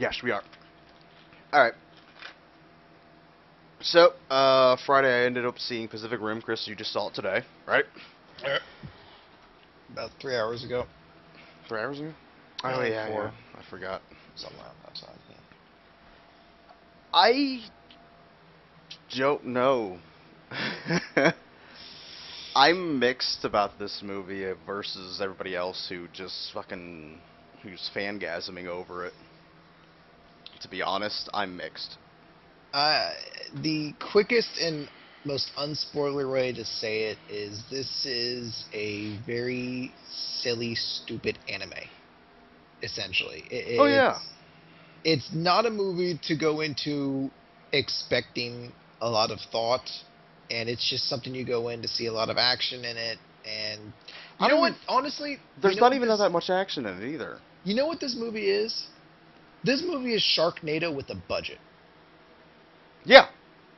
Yes, we are. All right. So, uh, Friday I ended up seeing Pacific Rim. Chris, you just saw it today, right? Yeah. About three hours ago. Three hours ago? Uh, Oh yeah, four. yeah. I forgot. Something time. Yeah. I don't know. I'm mixed about this movie versus everybody else who just fucking who's fangasming over it. To be honest, I'm mixed. Uh, the quickest and most unspoiler way to say it is this is a very silly, stupid anime. Essentially. It- Oh, yeah. it's- It's not a movie to go into expecting a lot of thought, and it's just something you go in to see a lot of action in it. And I know what? Honestly, you There's know not even this- that much action in it either. You know what this movie is? This movie is Sharknado with a budget. Yeah.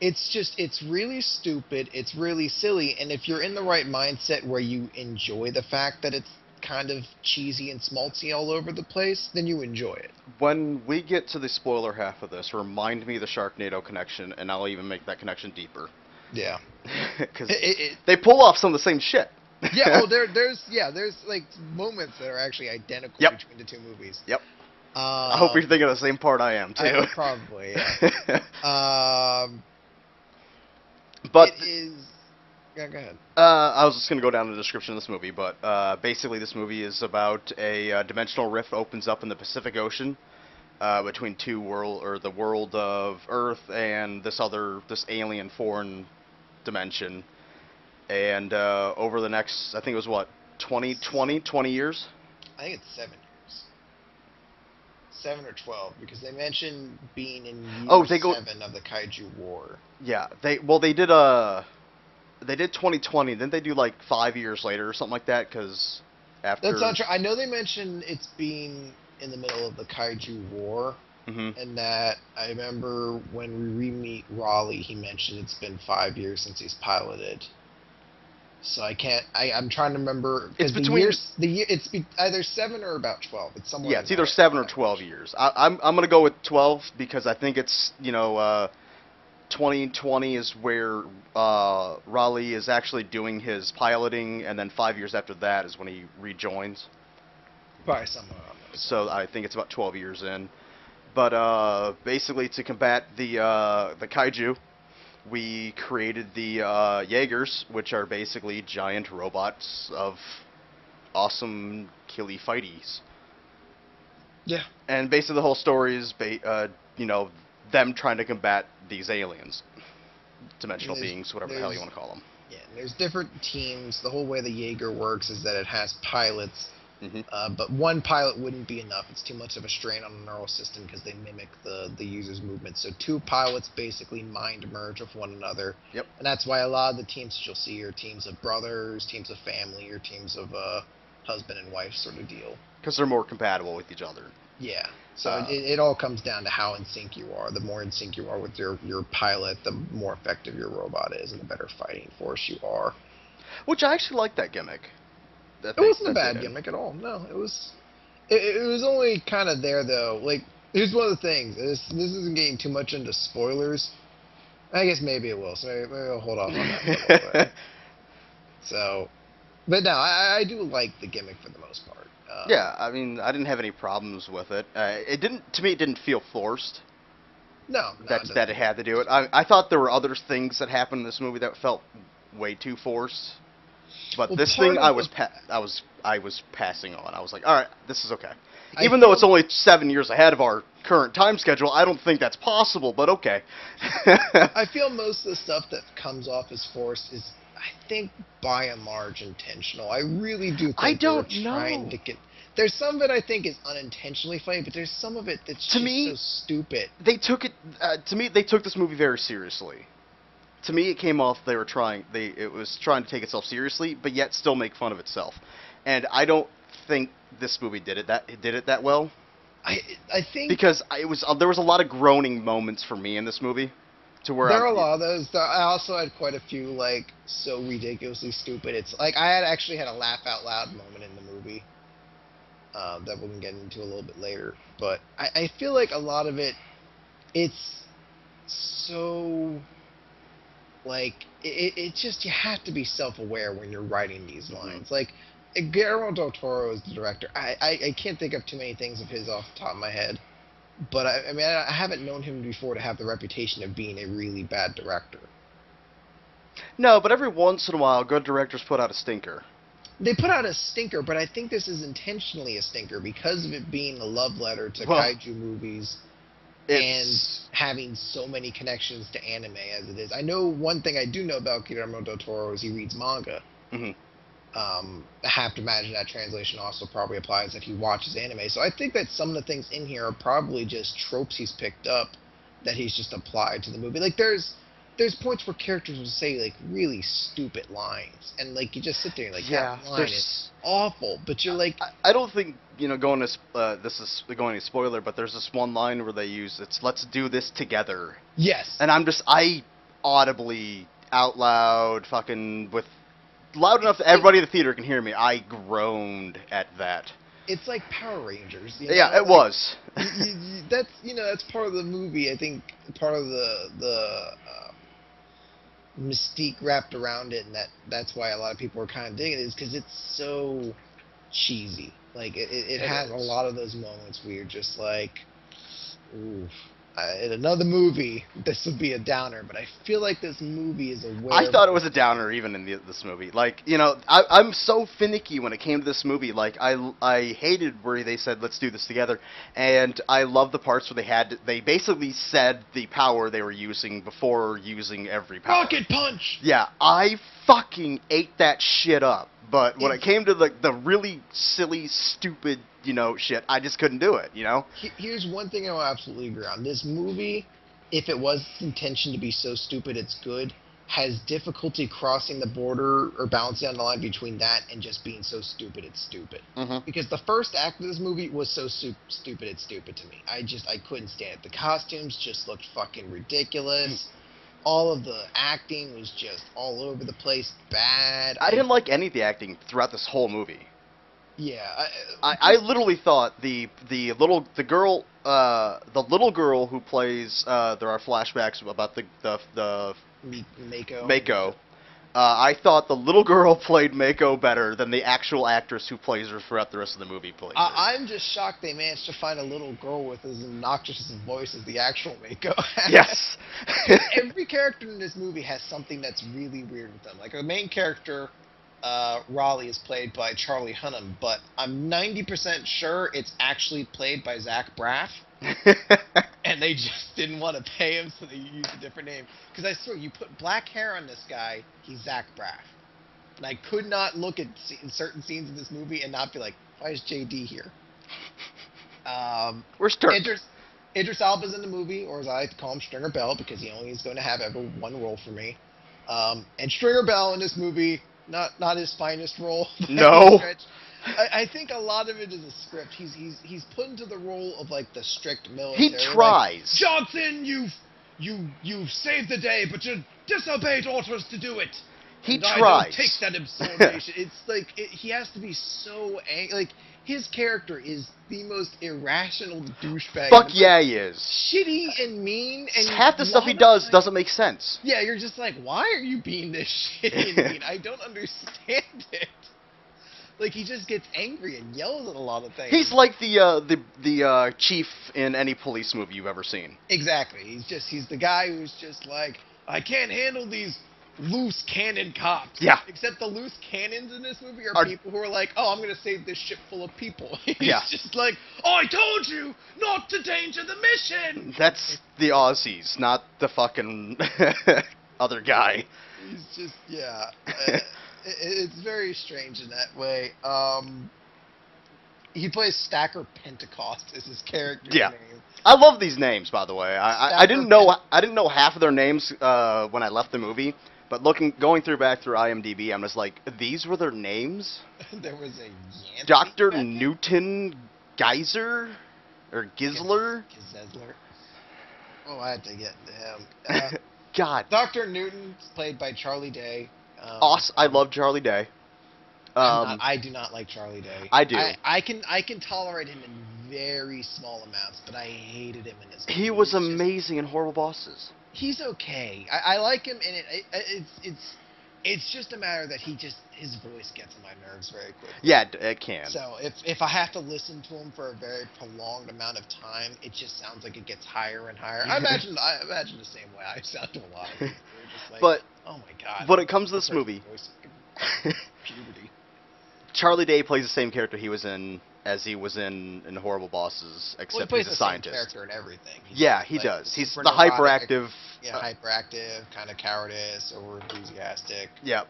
It's just it's really stupid, it's really silly, and if you're in the right mindset where you enjoy the fact that it's kind of cheesy and schmaltzy all over the place, then you enjoy it. When we get to the spoiler half of this, remind me of the Sharknado connection, and I'll even make that connection deeper. Yeah. Because they pull off some of the same shit. yeah, oh there there's yeah, there's like moments that are actually identical Yep. between the two movies. Yep. Uh, I hope you're thinking of the same part I am too. I, probably, yeah. Um but it is yeah, go ahead. uh, I was just gonna go down the description of this movie, but uh, basically this movie is about a uh, dimensional rift opens up in the Pacific Ocean uh, between two world or the world of Earth and this other this alien foreign dimension, and uh, over the next I think it was what 20, 20, 20 years. I think it's seven. Seven or twelve, because they mentioned being in year Oh, they go- seven of the Kaiju War. Yeah, they well they did uh they did 2020. Then they do like five years later or something like that because after. That's not true. I know they mentioned it's being in the middle of the Kaiju War, hmm and that I remember when we re-meet Raleigh, he mentioned it's been five years since he's piloted. So I can't. I, I'm trying to remember. It's the between- years. The year. It's be, either seven or about twelve. It's somewhere. Yeah, it's either seven or twelve years. I, I'm I'm gonna go with twelve because I think it's you know uh, 2020 is where uh, Raleigh is actually doing his piloting, and then five years after that is when he rejoins. Probably somewhere. So I think it's about 12 years in. But uh, basically, to combat the uh, the kaiju, we created the uh, Jaegers, which are basically giant robots of awesome killy fighties. Yeah. And basically, the whole story is, ba- uh, you know, them trying to combat these aliens, dimensional beings, whatever the hell you want to call them. Yeah, and there's different teams. The whole way the Jaeger works is that it has pilots, Mhm. uh, but one pilot wouldn't be enough. It's too much of a strain on the neural system because they mimic the the user's movement. So two pilots basically mind merge with one another. Yep. And that's why a lot of the teams that you'll see are teams of brothers, teams of family, or teams of uh, husband and wife sort of deal. Because they're more compatible with each other. Yeah. So Uh, it, it all comes down to how in sync you are. The more in sync you are with your, your pilot, the more effective your robot is, and the better fighting force you are. Which I actually like that gimmick. That It wasn't a bad gimmick at all. No, it was. It, it was only kind of there though. Like here's one of the things. This this isn't getting too much into spoilers. I guess maybe it will. So maybe, maybe I'll hold off on that. For a little bit. So, but no, I, I do like the gimmick for the most part. Uh, Yeah, I mean, I didn't have any problems with it. Uh, it didn't, to me, it didn't feel forced No, no that it that it had to do it. I, I thought there were other things that happened in this movie that felt way too forced. But Well, this thing, I was pa- I was I was passing on. I was like, all right, this is okay. I Even though it's only seven years ahead of our current time schedule, I don't think that's possible. But okay. I feel most of the stuff that comes off as forced is, I think, by and large, intentional. I really do think I don't trying know. to get. There's some of it I think is unintentionally funny, but there's some of it that's To just me- so stupid. they took it uh, to me they took this movie very seriously to me it came off they were trying they it was trying to take itself seriously but yet still make fun of itself and i don't think this movie did it that did it that well I I think because I- it was uh, there was a lot of groaning moments for me in this movie to where there I, are a lot of those. There- I also had quite a few like so ridiculously stupid. It's like I had actually had a laugh out loud moment in the movie. um, that we can get into a little bit later. But I, I feel like a lot of it, it's so like it, it just you have to be self-aware when you're writing these Mhm. lines. Like Guillermo del Toro is the director. I, I I can't think of too many things of his off the top of my head. But I, I mean, I, I haven't known him before to have the reputation of being a really bad director. No, but every once in a while, good directors put out a stinker. They put out a stinker, but I think this is intentionally a stinker because of it being a love letter to Well, kaiju movies It's and having so many connections to anime as it is. I know one thing I do know about Guillermo del Toro is he reads manga. Mhm. Um, I have to imagine that translation also probably applies if he watches anime. So I think that some of the things in here are probably just tropes he's picked up that he's just applied to the movie. Like there's there's points where characters will say like really stupid lines, and like you just sit there and like yeah. that line is awful, but you're like, I, I don't think you know going to uh, this is going to spoiler, but there's this one line where they use it's "Let's do this together," yes, and I'm just I audibly out loud fucking with loud enough that everybody in the theater can hear me. I groaned at that. it's like Power Rangers. You know? Yeah, it Like, was. you, you, that's you know that's part of the movie. I think part of the the um, mystique wrapped around it, and that that's why a lot of people are kind of digging it is because it's so cheesy. Like it, it, it has a lot of those moments where you're just like, ooh. Uh, in another movie, this would be a downer, but I feel like this movie is aware. I thought it was a downer even in the, this movie. Like, you know, I, I'm so finicky when it came to this movie. Like, I, I hated where they said, let's do this together. And I love the parts where they had, they basically said the power they were using before using every power. Rocket Punch. Yeah, I fucking ate that shit up. But when it It's- came to the, the really silly, stupid, you know, shit, I just couldn't do it, you know? Here's one thing I will absolutely agree on. This movie, if it was intention to be so stupid it's good, has difficulty crossing the border or balancing on the line between that and just being so stupid it's stupid. Mm-hmm. Because the first act of this movie was so su- stupid it's stupid to me. I just I couldn't stand it. The costumes just looked fucking ridiculous. All of the acting was just all over the place, bad. I didn't like any of the acting throughout this whole movie. Yeah, I, I, I literally thought the the little the girl uh the little girl who plays uh there are flashbacks about the the the Mako. Mako. Uh, I thought the little girl played Mako better than the actual actress who plays her throughout the rest of the movie plays I'm just shocked they managed to find a little girl with as obnoxious a voice as the actual Mako. yes. Every character in this movie has something that's really weird with them. Like the main character, uh, Raleigh, is played by Charlie Hunnam, but I'm 90% sure it's actually played by Zach Braff, and they just didn't want to pay him, so they used a different name. Because I swear, you put black hair on this guy, he's Zach Braff. And I could not look at certain scenes in this movie and not be like, why is JD here? Um, Where's Turk? Idris, Idris Elba's in the movie, or as I like to call him, Stringer Bell, because he only is going to have ever one role for me. Um, and Stringer Bell in this movie, not not his finest role. No. I, I think a lot of it is a script. He's he's he's put into the role of like the strict military. he like, tries. Johnson, you've you you've saved the day, but you disobeyed orders to do it. he And I tries. don't take that insubordination. it's like it, he has to be so angry. Like his character is the most irrational douchebag. Fuck yeah, he is. shitty and mean and Half the stuff he does like- doesn't make sense. Yeah, you're just like, why are you being this shitty and mean? I don't understand it. Like he just gets angry and yells at a lot of things. He's like the uh, the the uh, chief in any police movie you've ever seen. exactly. He's just he's the guy who's just like, I can't handle these loose cannon cops. Yeah. Except the loose cannons in this movie are, Are- people who are like, oh, I'm gonna save this ship full of people. He's Yeah. just like, oh, I told you not to danger the mission. That's the Aussies, not the fucking other guy. He's just yeah. Uh, it, it's very strange in that way. Um, he plays Stacker Pentecost as his character's Yeah. name. I love these names, by the way. I, I, I didn't know I didn't know half of their names uh, when I left the movie, but looking going through back through IMDb, I'm just like, these were their names. there was a Doctor? Newton Geyser or Gisler. Gizesler. Oh, I had to get to him. Uh, God, Doctor Newton, played by Charlie Day. Um, awesome! I love Charlie Day. Um, not- I do not like Charlie Day. I do. I, I can I can tolerate him in very small amounts, but I hated him in his. he was Just- amazing in Horrible Bosses. He's okay. I, I like him, and it, it, it's it's it's just a matter that he just his voice gets on my nerves very quickly. Yeah, it can. So if if I have to listen to him for a very prolonged amount of time, it just sounds like it gets higher and higher. I imagine I imagine the same way I sound to a lot of people. Like, but oh my god. when it comes to this This movie, puberty. Charlie Day plays the same character he was in as he was in in Horrible Bosses, Well, he except he's a the same scientist. character and everything. He's Yeah, he like, does. He's the hyperactive. Yeah, uh, hyperactive, kind of cowardice, over enthusiastic. yeah.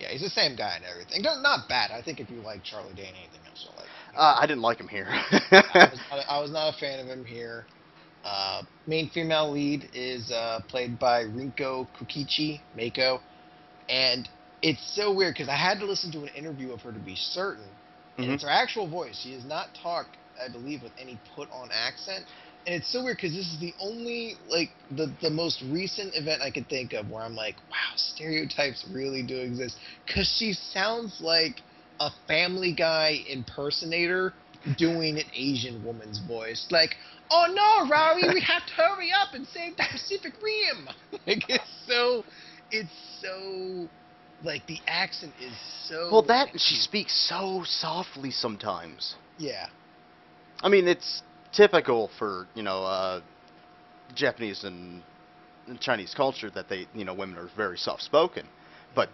Yeah, he's the same guy and everything. No, not bad. I think if you like Charlie Day and anything else, you'll like. him. Uh, I didn't like him here. I, was not, I was not a fan of him here. Uh, main female lead is uh, played by Rinko Kikuchi, Mako, and it's so weird because I had to listen to an interview of her to be certain, and Mhm. it's her actual voice. She does not talk, I believe, with any put-on accent, and it's so weird because this is the only like the the most recent event I could think of where I'm like, wow, stereotypes really do exist because she sounds like a Family Guy impersonator doing an Asian woman's voice, like, "Oh no, Rowie, we have to hurry up and save the Pacific Rim." like it's so, it's so, like the accent is so. well, that and she speaks so softly sometimes. Yeah, I mean, it's typical for you know uh, Japanese and, and Chinese culture that they you know women are very soft spoken, but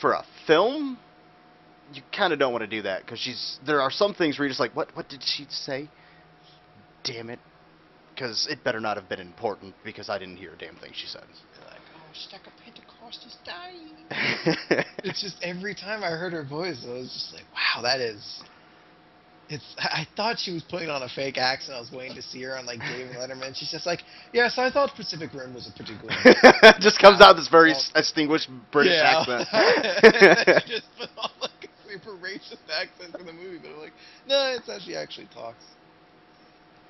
for a film, you kind of don't want to do that because she's there are some things where you're just like, what what did she say? Damn it, because it better not have been important because I didn't hear a damn thing she said. Like, oh, stack of Is dying. it's just every time I heard her voice, I was just like, wow, that is. It's. I thought she was putting on a fake accent. I was waiting to see her on like David Letterman. She's just like, yes, I thought Pacific Rim was a particular. just comes out this very distinguished British yeah. accent. she just put on like a super racist accent for the movie, but I'm like, no, it's how she actually talks.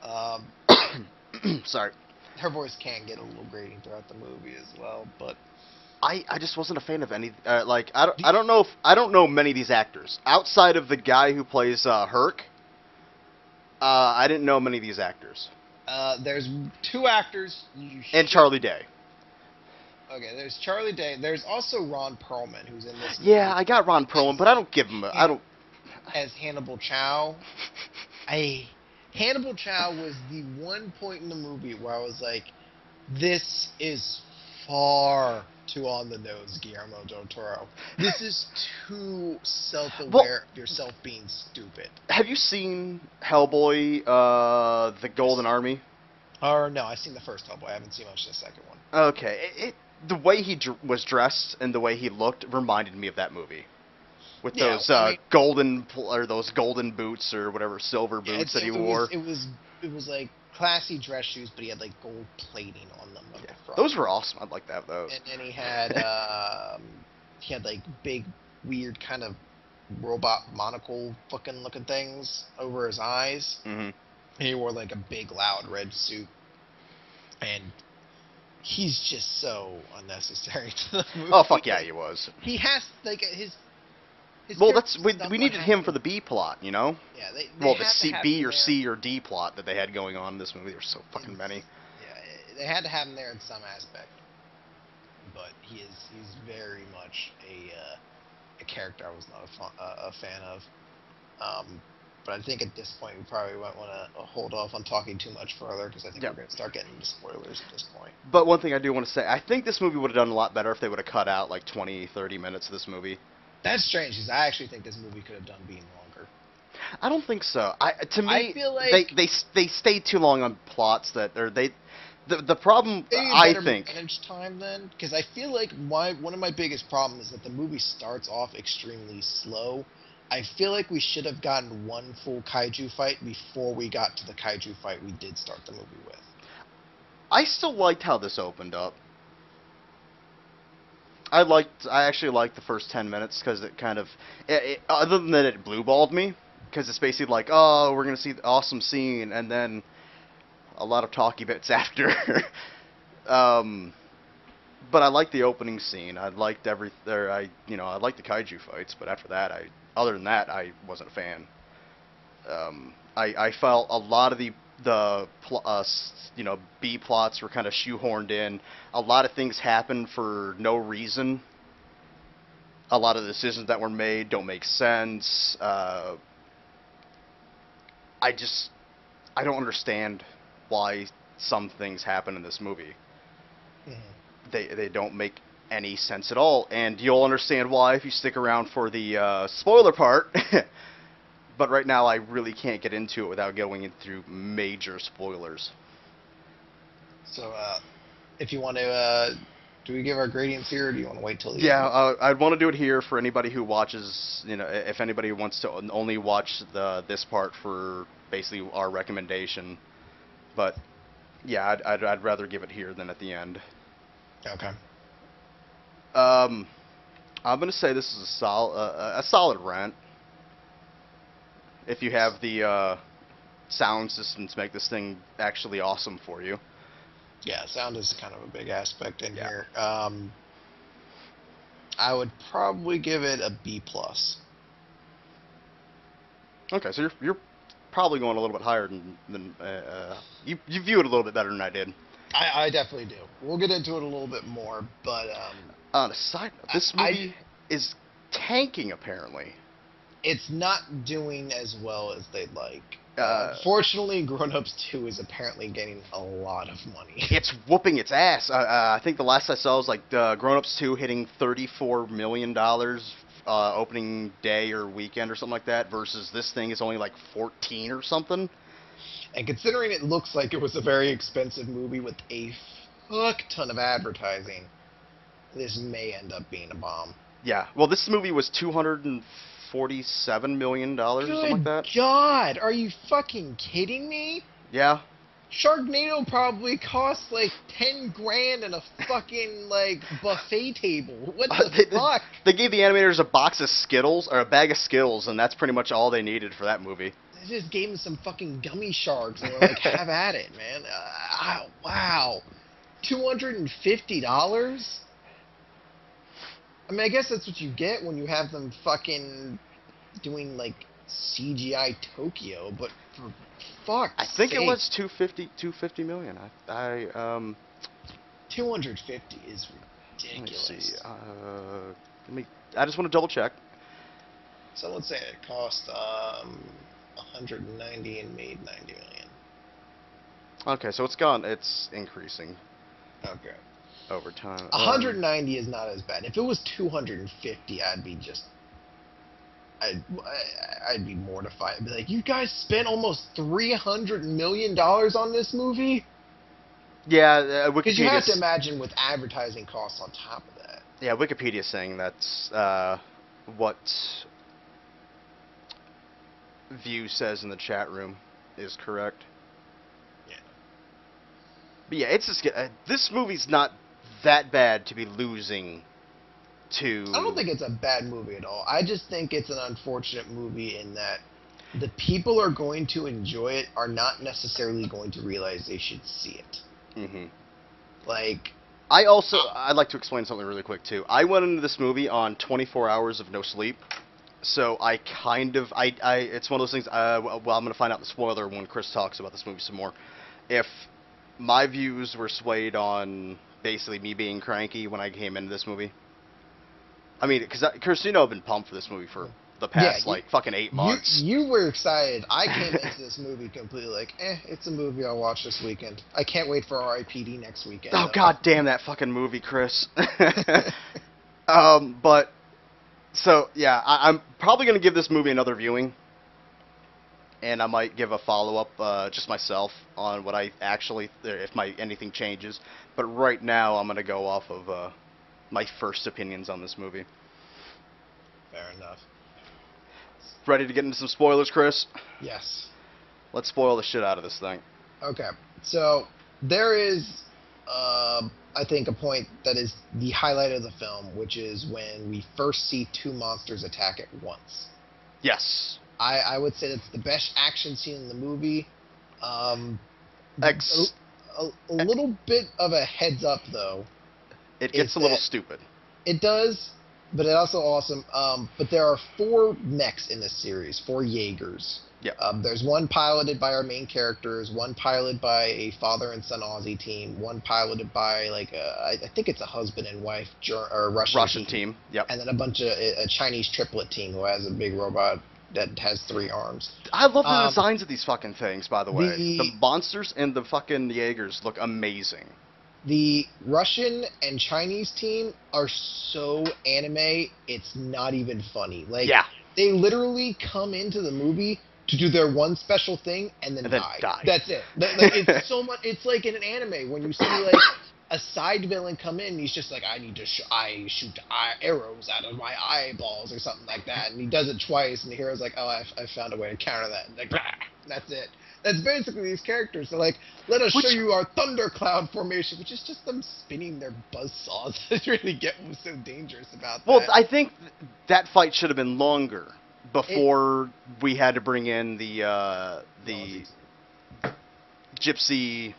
Um, Sorry. her voice can get a little grating throughout the movie as well, but I, I just wasn't a fan of any uh, like I don't I don't know if I don't know many of these actors outside of the guy who plays uh, Herc. Uh, I didn't know many of these actors uh, there's two actors. And Charlie Day. Okay, there's Charlie Day. There's also Ron Perlman, who's in this. Yeah, movie I got Ron Perlman, but I don't give him. A, I don't. as Hannibal Chau. I Hannibal Chau was the one point in the movie where I was like, this is far too on the nose, Guillermo del Toro. This is too self-aware of yourself being stupid. Have you seen Hellboy, uh, The Golden Army? Or no, I've seen the first Hellboy. I haven't seen much of the second one. Okay, it, it the way he dr- was dressed and the way he looked reminded me of that movie. With Yeah, those I uh, mean- golden pl- or those golden boots or whatever silver boots it's- that he it wore. Was, it was it was like classy dress shoes, but he had like gold plating on them. on Yeah, the front. Those were awesome. I'd like to have those. and then he had um, he had like big weird kind of robot monocle fucking looking things over his eyes. hmm He wore like a big loud red suit, and he's just so unnecessary to the movie. Oh fuck yeah, he was. He has like his. Well, that's we, we needed him for the B plot, you know. Yeah, they, they Well, the C, B or. C or D plot that they had going on in this movie. There's so fucking Is- many. Yeah, they had to have him there in some aspect, but he is he's very much a uh, a character I was not a, fa- uh, a fan of. Um, but I think at this point we probably might want to hold off on talking too much further because I think Yeah. we're going to start getting into spoilers at this point. But one thing I do want to say, I think this movie would have done a lot better if they would have cut out like 20, 30 minutes of this movie. That's strange because I actually think this movie could have done being longer. I don't think so. I to me, I feel they like- they s- they stayed too long on plots that or they. The, the problem I think managed time then because I feel like my one of my biggest problems is that the movie starts off extremely slow. I feel like we should have gotten one full kaiju fight before we got to the kaiju fight we did start the movie with. I still liked how this opened up. I liked. I actually liked the first ten minutes because it kind of, it, it, other than that, it blue balled me because it's basically like, oh, we're gonna see the awesome scene, and then a lot of talky bits after. um, but I liked the opening scene. I liked every there. I you know I liked the kaiju fights, but after that, I other than that, I wasn't a fan. Um, I I felt a lot of the the uh, you know B plots were kind of shoehorned in. A lot of things happened for no reason. A lot of the decisions that were made don't make sense. Uh, I just I don't understand why some things happen in this movie Mhm. they they don't make any sense at all, and you'll understand why if you stick around for the uh, spoiler part. but right now, I really can't get into it without going in through major spoilers. So, uh, if you want to, uh, do we give our gradients here, or do you want to wait till the Yeah, end? uh, I'd want to do it here for anybody who watches. You know, if anybody wants to only watch the this part for basically our recommendation, but yeah, I'd, I'd, I'd rather give it here than at the end. Okay. Um, I'm gonna say this is a sol- uh, a solid rent. If you have the uh, sound system to make this thing actually awesome for you. Yeah, sound is kind of a big aspect in Yeah. here. Um, I would probably give it a B plus. Okay, so you're you're probably going a little bit higher than than uh, uh, you you view it a little bit better than I did. I, I definitely do. We'll get into it a little bit more, but um, On a side note, this I- movie is tanking apparently. It's not doing as well as they'd like. Uh, Fortunately, Grown Ups 2 is apparently getting a lot of money. It's whooping its ass. Uh, uh, I think the last I saw was like uh, Grown Ups 2 hitting 34 million dollars uh, opening day or weekend or something like that, versus this thing is only like 14 or something. And considering it looks like it was a very expensive movie with a fuck ton of advertising, this may end up being a bomb. Yeah. Well, this movie was 247 million dollars or something like that. God, are you fucking kidding me? Yeah. Sharknado probably cost like ten grand and a fucking like buffet table. What Uh, the they, they- fuck? they gave the animators a box of Skittles or a bag of Skittles, and that's pretty much all they needed for that movie. They just gave him some fucking gummy sharks and were like, "Have at it, man!" Uh, wow, two hundred and fifty dollars. I mean, I guess that's what you get when you have them fucking doing like CGI Tokyo, but for fuck, I think it was 250 250 million. I, I um. two hundred fifty is ridiculous. Let me see. Uh, let me. I just want to double check. So let's say it cost um 190 and made 90 million. Okay, so it's gone. It's increasing Okay. Over time. Um, 190 is not as bad. If it was 250, I'd be just I'd I'd be mortified. I'd be like, "You guys spent almost 300 million dollars on this movie?" yeah, uh, Because you have to imagine with advertising costs on top of that. Yeah, Wikipedia's saying that's uh, what View says in the chat room is correct. Yeah. But yeah, it's just uh, this movie's not that bad to be losing to. I don't think it's a bad movie at all. I just think it's an unfortunate movie in that the people are going to enjoy it are not necessarily going to realize they should see it. hmm Like I also I'd like to explain something really quick too. I went into this movie on 24 hours of no sleep, so I kind of I I it's one of those things. Uh, well, I'm gonna find out the spoiler when Chris talks about this movie some more. If my views were swayed on basically me being cranky when I came into this movie, I mean, because Chris, you know, I've been pumped for this movie for the past you- like fucking eight months. You, you were excited. I came into this movie completely like, eh, it's a movie I'll watch this weekend. I can't wait for RIPD next weekend. Oh though. god damn that fucking movie, Chris. um, but so yeah, I, I'm probably gonna give this movie another viewing, and I might give a follow up uh, just myself on what I actually if my anything changes. But right now, I'm gonna go off of uh, my first opinions on this movie. Fair enough. Ready to get into some spoilers, Chris? Yes. Let's spoil the shit out of this thing. Okay. So there is, uh, I think, a point that is the highlight of the film, which is when we first see two monsters attack at once. Yes. I, I would say that's the best action scene in the movie. Um, Ex- a, a, a little bit of a heads up, though. It gets a little stupid. It does, but it's also awesome. Um, but there are four mechs in this series, four Jaegers. Yeah. Um, there's one piloted by our main characters, one piloted by a father and son Aussie team, one piloted by like a, I I think it's a husband and wife Ger- or Russian, Russian team. Yep. and then a bunch of a, a Chinese triplet team who has a big robot that has three arms. I love the Um, designs of these fucking things, by the way. The, the- monsters and the fucking Jaegers look amazing. The Russian and Chinese team are so anime, it's not even funny. Like yeah. they literally come into the movie to do their one special thing and then, And then die. die. That's it. Like, it's so much. It's like in an anime when you see like a side villain come in, he's just like, I need to, sh- I shoot eye- arrows out of my eyeballs or something like that, and he does it twice, and the hero's like, oh, I, I found a way to counter that. And like, that's it. That's basically these characters. They're like, let us Which- show you our thundercloud formation, which is just them spinning their buzz saws. I really get what's so dangerous about Well, that. I think th- that fight should have been longer before we had to bring in the uh, the gypsy.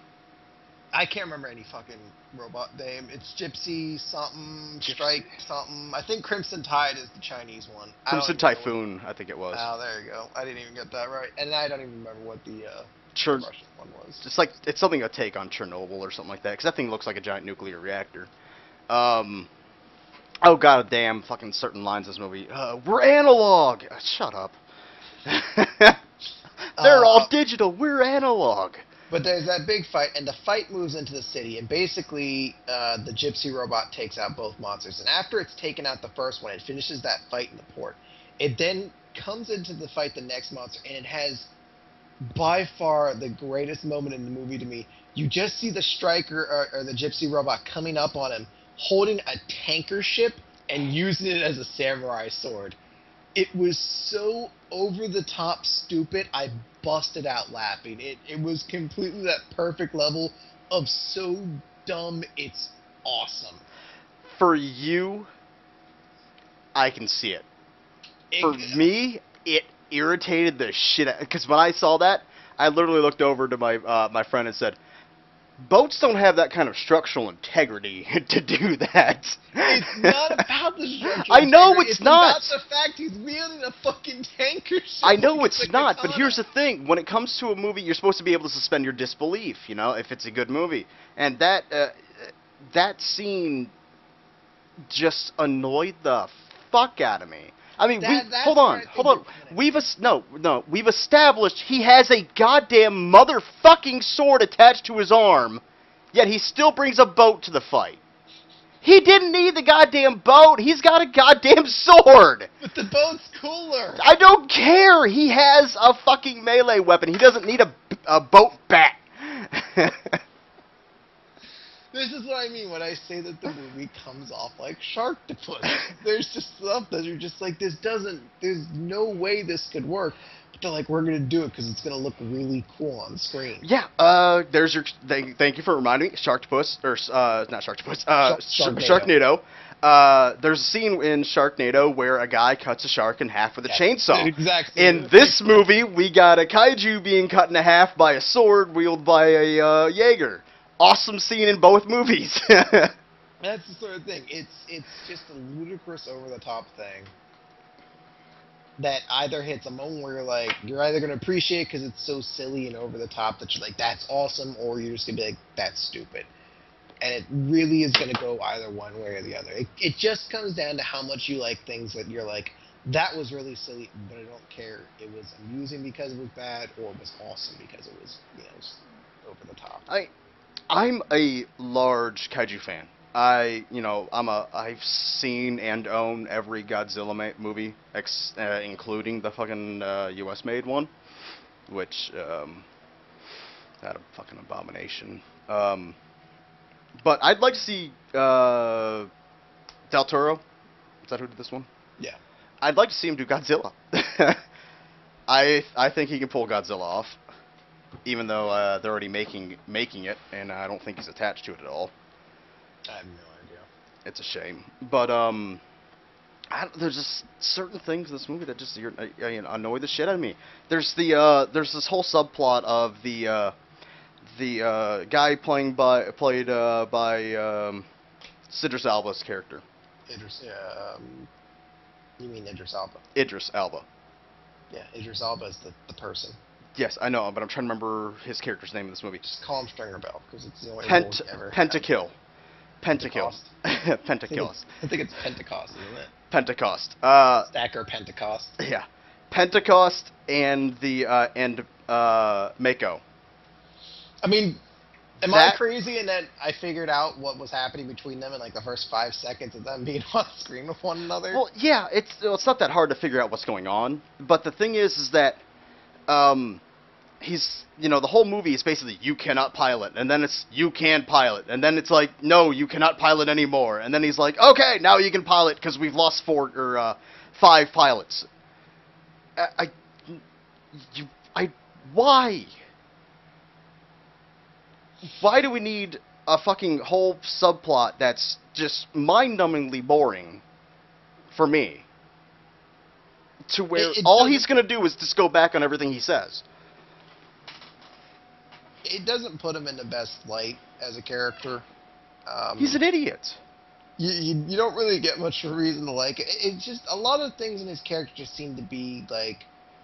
I can't remember any fucking robot name. It's Gypsy something, Strike something. I think Crimson Tide is the Chinese one. Crimson Typhoon, I think it was. Oh, there you go. I didn't even get that right, and I don't even remember what the uh, Chern- Russian one was. it's like it's something a take on Chernobyl or something like that, because that thing looks like a giant nuclear reactor. Um, oh god damn, fucking certain lines in this movie. Uh, we're analog. Uh, shut up. They're Uh, all digital. We're analog. But there's that big fight, and the fight moves into the city, and basically uh, the gypsy robot takes out both monsters. And after it's taken out the first one, it finishes that fight in the port. It then comes into the fight the next monster, and it has by far the greatest moment in the movie to me. You just see the striker or, or the gypsy robot coming up on him, holding a tanker ship and using it as a samurai sword. It was so over the top stupid. I busted out laughing. It it was completely that perfect level of so dumb. It's awesome. For you, I can see it. It- For me, it irritated the shit out. Because when I saw that, I literally looked over to my uh, my friend and said, "Boats don't have that kind of structural integrity to do that." It's not about the structure. I know integrity, it's not. It's about the fact he's wielding a fucking tanker ship. I know it's not, but here's the thing: when it comes to a movie, you're supposed to be able to suspend your disbelief. You know, if it's a good movie, and that uh, that scene just annoyed the fuck out of me. I mean, That- we hold on, hold on. We've es- no, no. We've established he has a goddamn motherfucking sword attached to his arm, yet he still brings a boat to the fight. He didn't need the goddamn boat. He's got a goddamn sword. But the boat's cooler. I don't care. He has a fucking melee weapon. He doesn't need a, a boat bat. This is what I mean when I say that the movie comes off like Sharktopus. There's just stuff that you're just like, this doesn't, there's no way this could work. But they're like, we're going to do it because it's going to look really cool on screen. yeah. Uh, there's your. Thank, thank you for reminding me. Sharktopus or uh, not Sharktopus. Uh, Shark- Sh- Sharknado. Sharknado. Uh, there's a scene in Sharknado where a guy cuts a shark in half with a Yeah, chainsaw. Exactly. In this movie, we got a kaiju being cut in half by a sword wielded by a uh, Jaeger. Awesome scene in both movies. That's the sort of thing. It's it's just a ludicrous, over the top thing that either hits a moment where you're like, you're either gonna appreciate because it's so silly and over the top that you're like, that's awesome, or you're just gonna be like, that's stupid. And it really is gonna go either one way or the other. It, it just comes down to how much you like things that you're like, that was really silly, but I don't care. It was amusing because it was bad, or it was awesome because it was, you know, over the top. I, I'm a large kaiju fan. I, you know, I'm a. I've seen and own every Godzilla ma- movie, ex- uh, including the fucking uh, U.S. made one, which um, that a fucking abomination. Um, but I'd like to see uh, Del Toro. Is that who did this one? Yeah. I'd like to see him do Godzilla. I I think he can pull Godzilla off, even though uh, they're already making making it, and I don't think he's attached to it at all. I have no idea. It's a shame, but um, I, there's just certain things in this movie that just uh, you know, annoy the shit out of me. There's the uh, there's this whole subplot of the uh, the uh, guy playing by played uh, by um, Idris Elba's character. Idris, yeah, um, you mean Idris Elba? Idris Elba. Yeah, Idris Elba is the, the person. Yes, I know, but I'm trying to remember his character's name in this movie. Just call him Stringer Bell because it's the only Pent he ever Pentakill. Pentakill. I Pentakill. it's, I think it's Pentecost, isn't it? Pentecost. Uh, Stacker Pentecost. yeah. Pentecost and the uh, and uh, Mako. I mean, am I crazy in that I figured out what was happening between them in like the first five seconds of them being on screen with one another? Well, yeah, it's it's not that hard to figure out what's going on. But the thing is, is that um, he's you know the whole movie is basically you cannot pilot, and then it's you can pilot, and then it's like no, you cannot pilot anymore, and then he's like okay, now you can pilot because we've lost four or uh, five pilots. I, I, you, I, why? Why do we need a fucking whole subplot that's just mind-numbingly boring for me? To where It- it all he's gonna do is just go back on everything he says. It doesn't put him in the best light as a character. Um, He's an idiot. you, you, you don't really get much reason to like it. It's just a lot of things in his character just seem to be like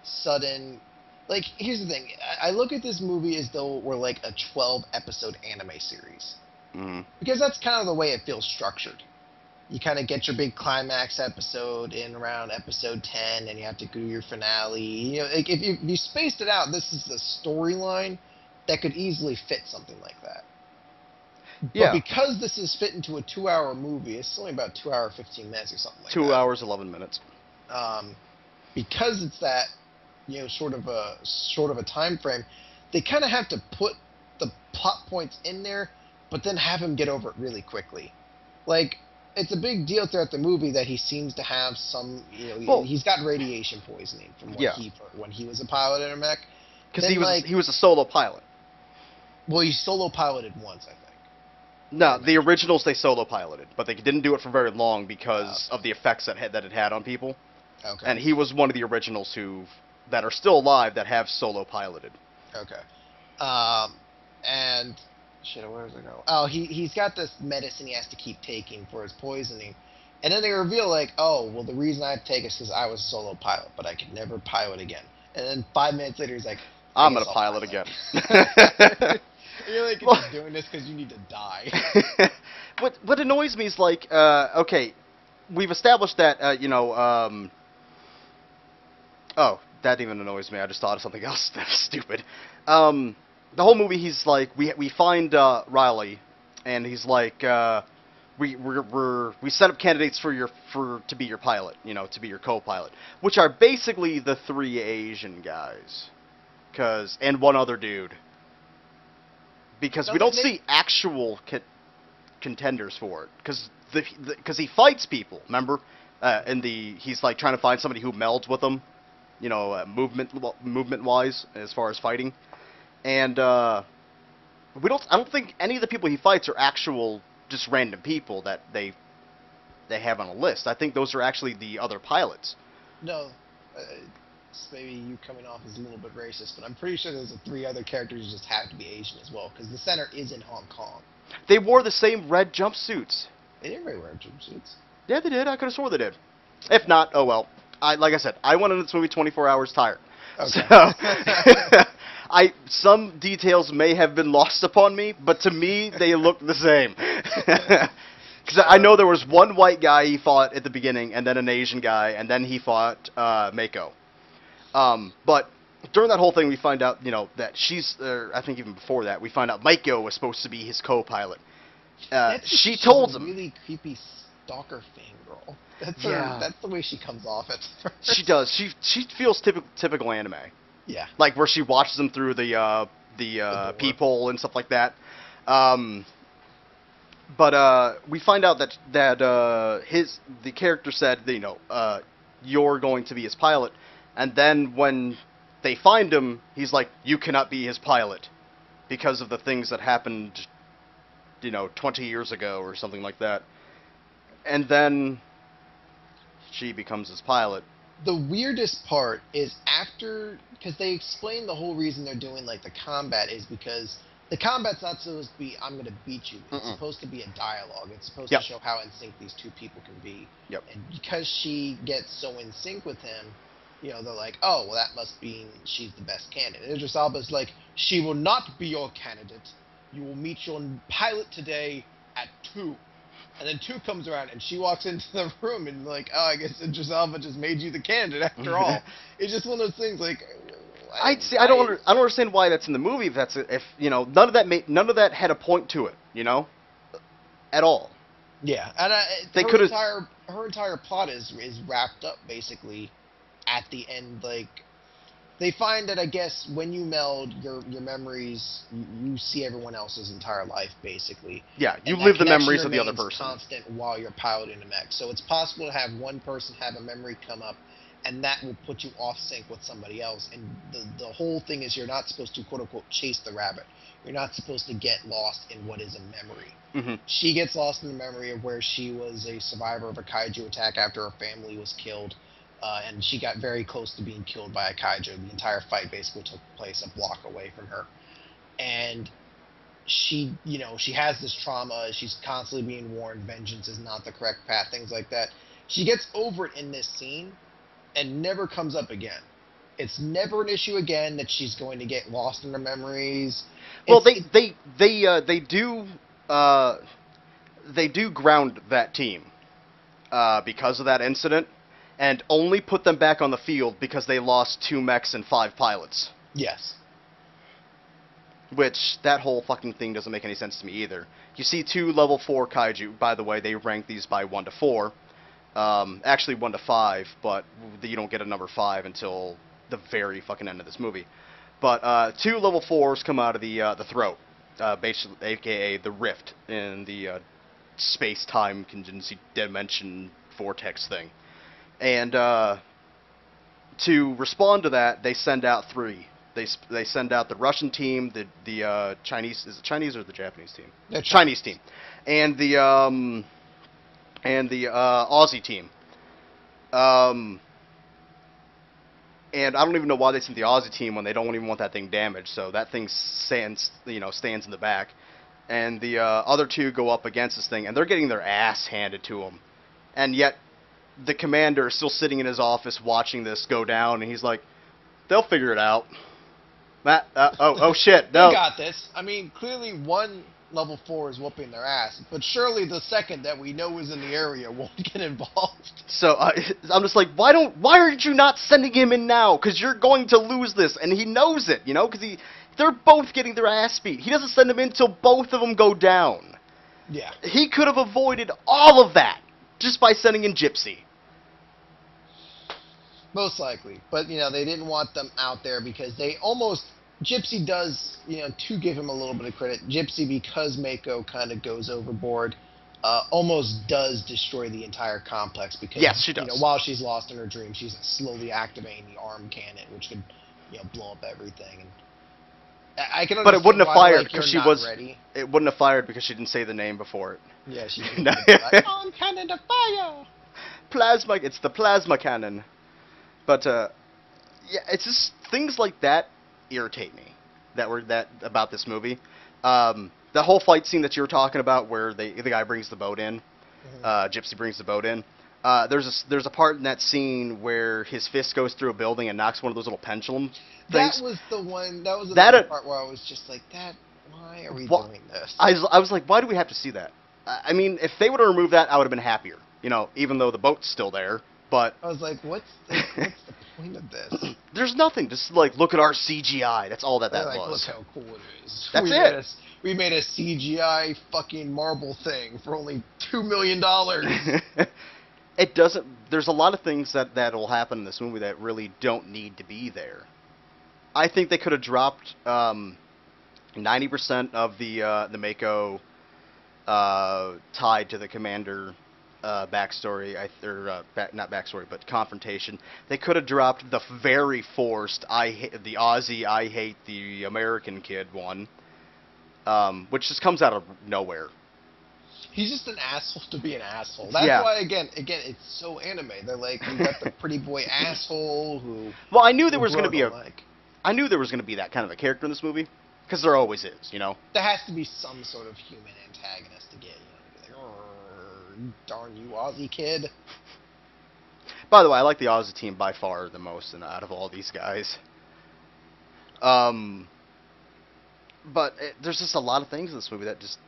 sudden. Like here's the thing: I, I look at this movie as though we're like a 12 episode anime series hmm because that's kind of the way it feels structured. You kind of get your big climax episode in around episode 10, and you have to do your finale. You know, like if you, if you spaced it out, this is the storyline that could easily fit something like that. Yeah. But because this is fit into a two-hour movie, it's only about two hour, fifteen minutes or something like Two that. hours, eleven minutes. Um, because it's that, you know, sort of a sort of a time frame, they kind of have to put the plot points in there, but then have him get over it really quickly. Like it's a big deal throughout the movie that he seems to have some, you know, Well- he's got radiation poisoning from what Yeah. he when he was a pilot in a mech. Because he was like- he was a solo pilot. Well, he solo piloted once, I think. No, the originals they solo piloted, but they didn't do it for very long because of the effects that had, that it had on people. Okay. And he was one of the originals who that are still alive that have solo piloted. Okay. Um, and shit, where does it go? Oh, he he's got this medicine he has to keep taking for his poisoning, and then they reveal like, oh, well, the reason I take it is because I was a solo pilot, but I could never pilot again. And then five minutes later, he's like, I'm gonna pilot pilot. again. You're like, Well- doing this because you need to die. what what annoys me is like, uh, okay, we've established that uh, you know. Um, oh, that even annoys me. I just thought of something else that was stupid. Um, the whole movie, he's like, we we find uh, Riley, and he's like, uh, we we're, we're we set up candidates for your for to be your pilot, you know, to be your co-pilot, which are basically the three Asian guys, cause and one other dude. Because we don't see actual co- contenders for it, because the because he fights people. Remember, uh, and the he's like trying to find somebody who melds with him, you know, uh, movement movement wise as far as fighting, and uh, we don't. I don't think any of the people he fights are actual just random people that they they have on a list. I think those are actually the other pilots. no, uh, maybe you coming off as a little bit racist, but I'm pretty sure there's the three other characters who just have to be Asian as well, because the center is in Hong Kong. They wore the same red jumpsuits. They didn't really wear jumpsuits. Yeah, they did. I could have swore they did. If not, oh well. I like I said, I went into this movie 24 hours tired. Okay. So, I some details may have been lost upon me, but to me they look the same. Because I know there was one white guy he fought at the beginning, and then an Asian guy, and then he fought uh, Mako. Um, but during that whole thing, we find out, you know, that she's. Uh, I think even before that, we find out Mako was supposed to be his co-pilot. Uh, she she's told a him. Really creepy stalker fangirl. That's her. Yeah. That's the way she comes off at first. She does. She she feels typical typical anime. Yeah. like where she watches them through the uh, the uh, door. peephole and stuff like that. Um, but uh, we find out that that uh, his the character said, you know, uh, you're going to be his pilot, and then when they find him, he's like, you cannot be his pilot because of the things that happened, you know, 20 years ago or something like that. And then she becomes his pilot. The weirdest part is after because they explain the whole reason they're doing like the combat is because the combat's not supposed to be I'm gonna beat you. It's Mm-mm. supposed to be a dialogue. It's supposed Yep. to show how in sync these two people can be. Yep. And because she gets so in sync with him, you know, they're like, oh, well, that must mean she's the best candidate. And Idris Elba's like, she will not be your candidate. You will meet your pilot today at two. And then two comes around and she walks into the room and like, oh, I guess Idris Elba just made you the candidate after all. it's just one of those things like. I see. I don't. Under, I don't understand why that's in the movie. If that's if you know none of that made none of that had a point to it. You know, at all. Yeah, and uh, They her coulda- entire her entire plot is is wrapped up basically at the end. Like they find that I guess when you meld your your memories, you, you see everyone else's entire life basically. Yeah, you And live the memories of the other person. Constant while you're piloting the mech, so it's possible to have one person have a memory come up, and that will put you off sync with somebody else. And the the whole thing is you're not supposed to quote unquote chase the rabbit. You're not supposed to get lost in what is a memory hmm she gets lost in the memory of where she was a survivor of a kaiju attack after her family was killed, uh, and she got very close to being killed by a kaiju. The entire fight basically took place a block away from her, and she, you know, she has this trauma. She's constantly being warned vengeance is not the correct path, things like that. She gets over it in this scene, and never comes up again. It's never an issue again that she's going to get lost in her memories. Well, they they they uh, they do uh, they do ground that team uh, because of that incident, and only put them back on the field because they lost two mechs and five pilots. yes. Which that whole fucking thing doesn't make any sense to me either. You see two level four kaiju. By the way, they rank these by one to four. Um, actually, one to five, but you don't get a number five until the very fucking end of this movie. But uh, two level fours come out of the uh, the throat, uh, basically, aka the rift in the uh, space-time contingency dimension vortex thing. And uh, to respond to that, they send out three. They they send out the Russian team, the the uh, Chinese is it Chinese or the Japanese team? They're Chinese team, and the um, and the uh, Aussie team. Um, and I don't even know why they sent the Aussie team when they don't even want that thing damaged. So that thing stands, you know, stands in the back, and the uh, other two go up against this thing, and they're getting their ass handed to them, and yet the commander is still sitting in his office watching this go down, and he's like, "They'll figure it out." Matt, uh, oh, oh shit, They got this. I mean, clearly one level four is whooping their ass, but surely the second that we know is in the area won't get involved. So uh, I'm just like, why don't, why aren't you not sending him in now? Because you're going to lose this, and he knows it, you know. Because he, they're both getting their ass beat. He doesn't send him in till both of them go down. Yeah. He could have avoided all of that just by sending in Gypsy. Most likely. But, you know, they didn't want them out there because they almost. Gypsy does, you know, to give him a little bit of credit, Gypsy, because Mako kind of goes overboard, uh, almost does destroy the entire complex because, Yes, she You know, does. while she's lost in her dream, she's slowly activating the arm cannon, which could, you know, blow up everything. And I I can But it wouldn't have fired like, you're 'cause she was- ready. It wouldn't have fired because she didn't say the name before it. Yeah, she No. like, arm cannon to fire. Plasma, it's the plasma cannon. But uh, yeah, it's just things like that irritate me. That were that about this movie. Um, the whole fight scene that you were talking about, where they the guy brings the boat in, uh, Gypsy brings the boat in. Uh, there's a there's a part in that scene where his fist goes through a building and knocks one of those little pendulum things. That was the one. That was the That, uh, part where I was just like, "That. Why are we doing this?" I was, I was like, why do we have to see that? I I mean, if they would have removed that, I would have been happier. You know, even though the boat's still there. But I was like, "What's the, what's the point of this?" there's nothing. Just like look at our CGI. That's all that that like, was. Look how cool it is. That's we it. Made a, we made a CGI fucking marble thing for only two million dollars. it doesn't. There's a lot of things that that will happen in this movie that really don't need to be there. I think they could have dropped um, 90% of the uh, the Mako uh, tied to the commander uh, backstory, I, or uh, back, not backstory, but confrontation. They could have dropped the very forced I ha- the Aussie I hate the American kid one, um, which just comes out of nowhere. He's just an asshole to be an asshole. That's Yeah. why again, again, it's so anime. They're like, we got the pretty boy asshole who. Well, I knew there was going to be a like. I knew there was going to be that kind of a character in this movie. because there always is, you know. There has to be some sort of human antagonist to get you know, like, "Arr, darn you, Aussie kid. By the way, I like the Aussie team by far the most and out of all these guys. Um, but it, there's just a lot of things in this movie that just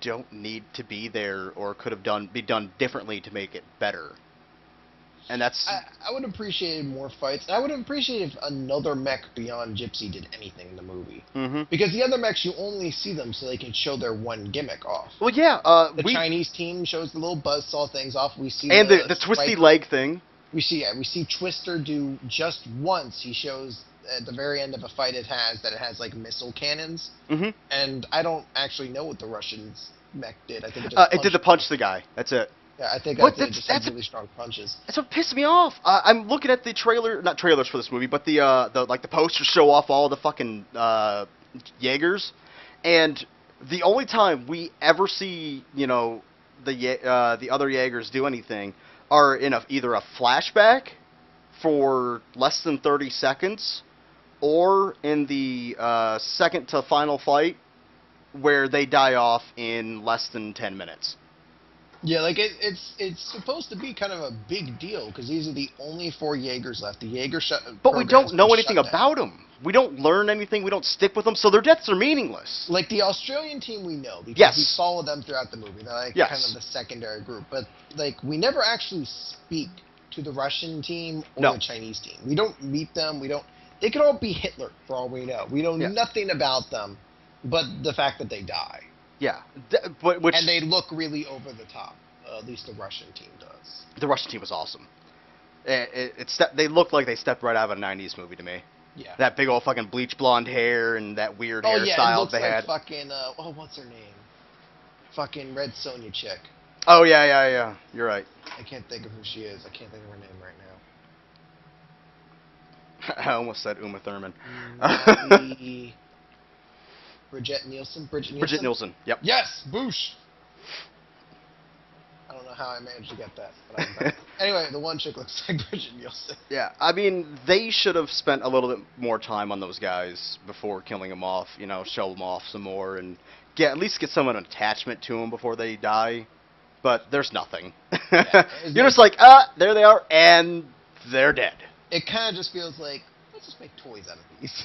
don't need to be there or could have done be done differently to make it better. And that's I, I would appreciate more fights. I would appreciate if another mech beyond Gypsy did anything in the movie. hmm Because the other mechs, you only see them so they can show their one gimmick off. well, yeah. Uh, The we Chinese team shows the little buzzsaw things off. We see and the, the twisty leg thing. We see yeah, we see Twister do just once. He shows at the very end of a fight it has that it has like missile cannons, hmm and I don't actually know what the Russians mech did. I think it just Uh, it did the punch the guy. That's it. Yeah, I think? I think it That's- just had a- really strong punches. That's what pissed me off. Uh, I'm looking at the trailer, not trailers for this movie, but the uh, the like the posters show off all the fucking uh, Jaegers, and the only time we ever see, you know, the uh, the other Jaegers do anything are in a either a flashback for less than 30 seconds, or in the uh, second to final fight where they die off in less than 10 minutes. Yeah, like it, it's it's supposed to be kind of a big deal because these are the only four Jaegers left. The Jaeger shut. Uh, but we don't know anything about them. We don't learn anything. We don't stick with them, so their deaths are meaningless. Like the Australian team, we know because Yes. we follow them throughout the movie. They're like Yes. kind of the secondary group, but like we never actually speak to the Russian team or No. the Chinese team. We don't meet them. We don't. They could all be Hitler for all we know. We know Yeah. nothing about them, but the fact that they die Yeah, Th- but which and they look really over the top. Uh, at least the Russian team does. the Russian team was awesome. It, it, it ste- they looked like they stepped right out of a '90s movie to me. Yeah. That big old fucking bleach blonde hair and that weird oh yeah, hairstyle looks they like had. fucking. Uh, oh, what's her name? Fucking Red Sonja chick. Oh yeah, yeah, yeah. You're right. I can't think of who she is. I can't think of her name right now. I almost said Uma Thurman. Brigitte Nielsen. Brigitte Nielsen. Brigitte Nielsen. Yep. Yes, boosh. I don't know how I managed to get that, but I'm anyway, the one chick looks like Brigitte Nielsen. Yeah, I mean, they should have spent a little bit more time on those guys before killing them off. You know, show them off some more and get at least get some of an attachment to them before they die. But there's nothing. Yeah, You're just like, ah, there they are, and they're dead. It kind of just feels like let's just make toys out of these.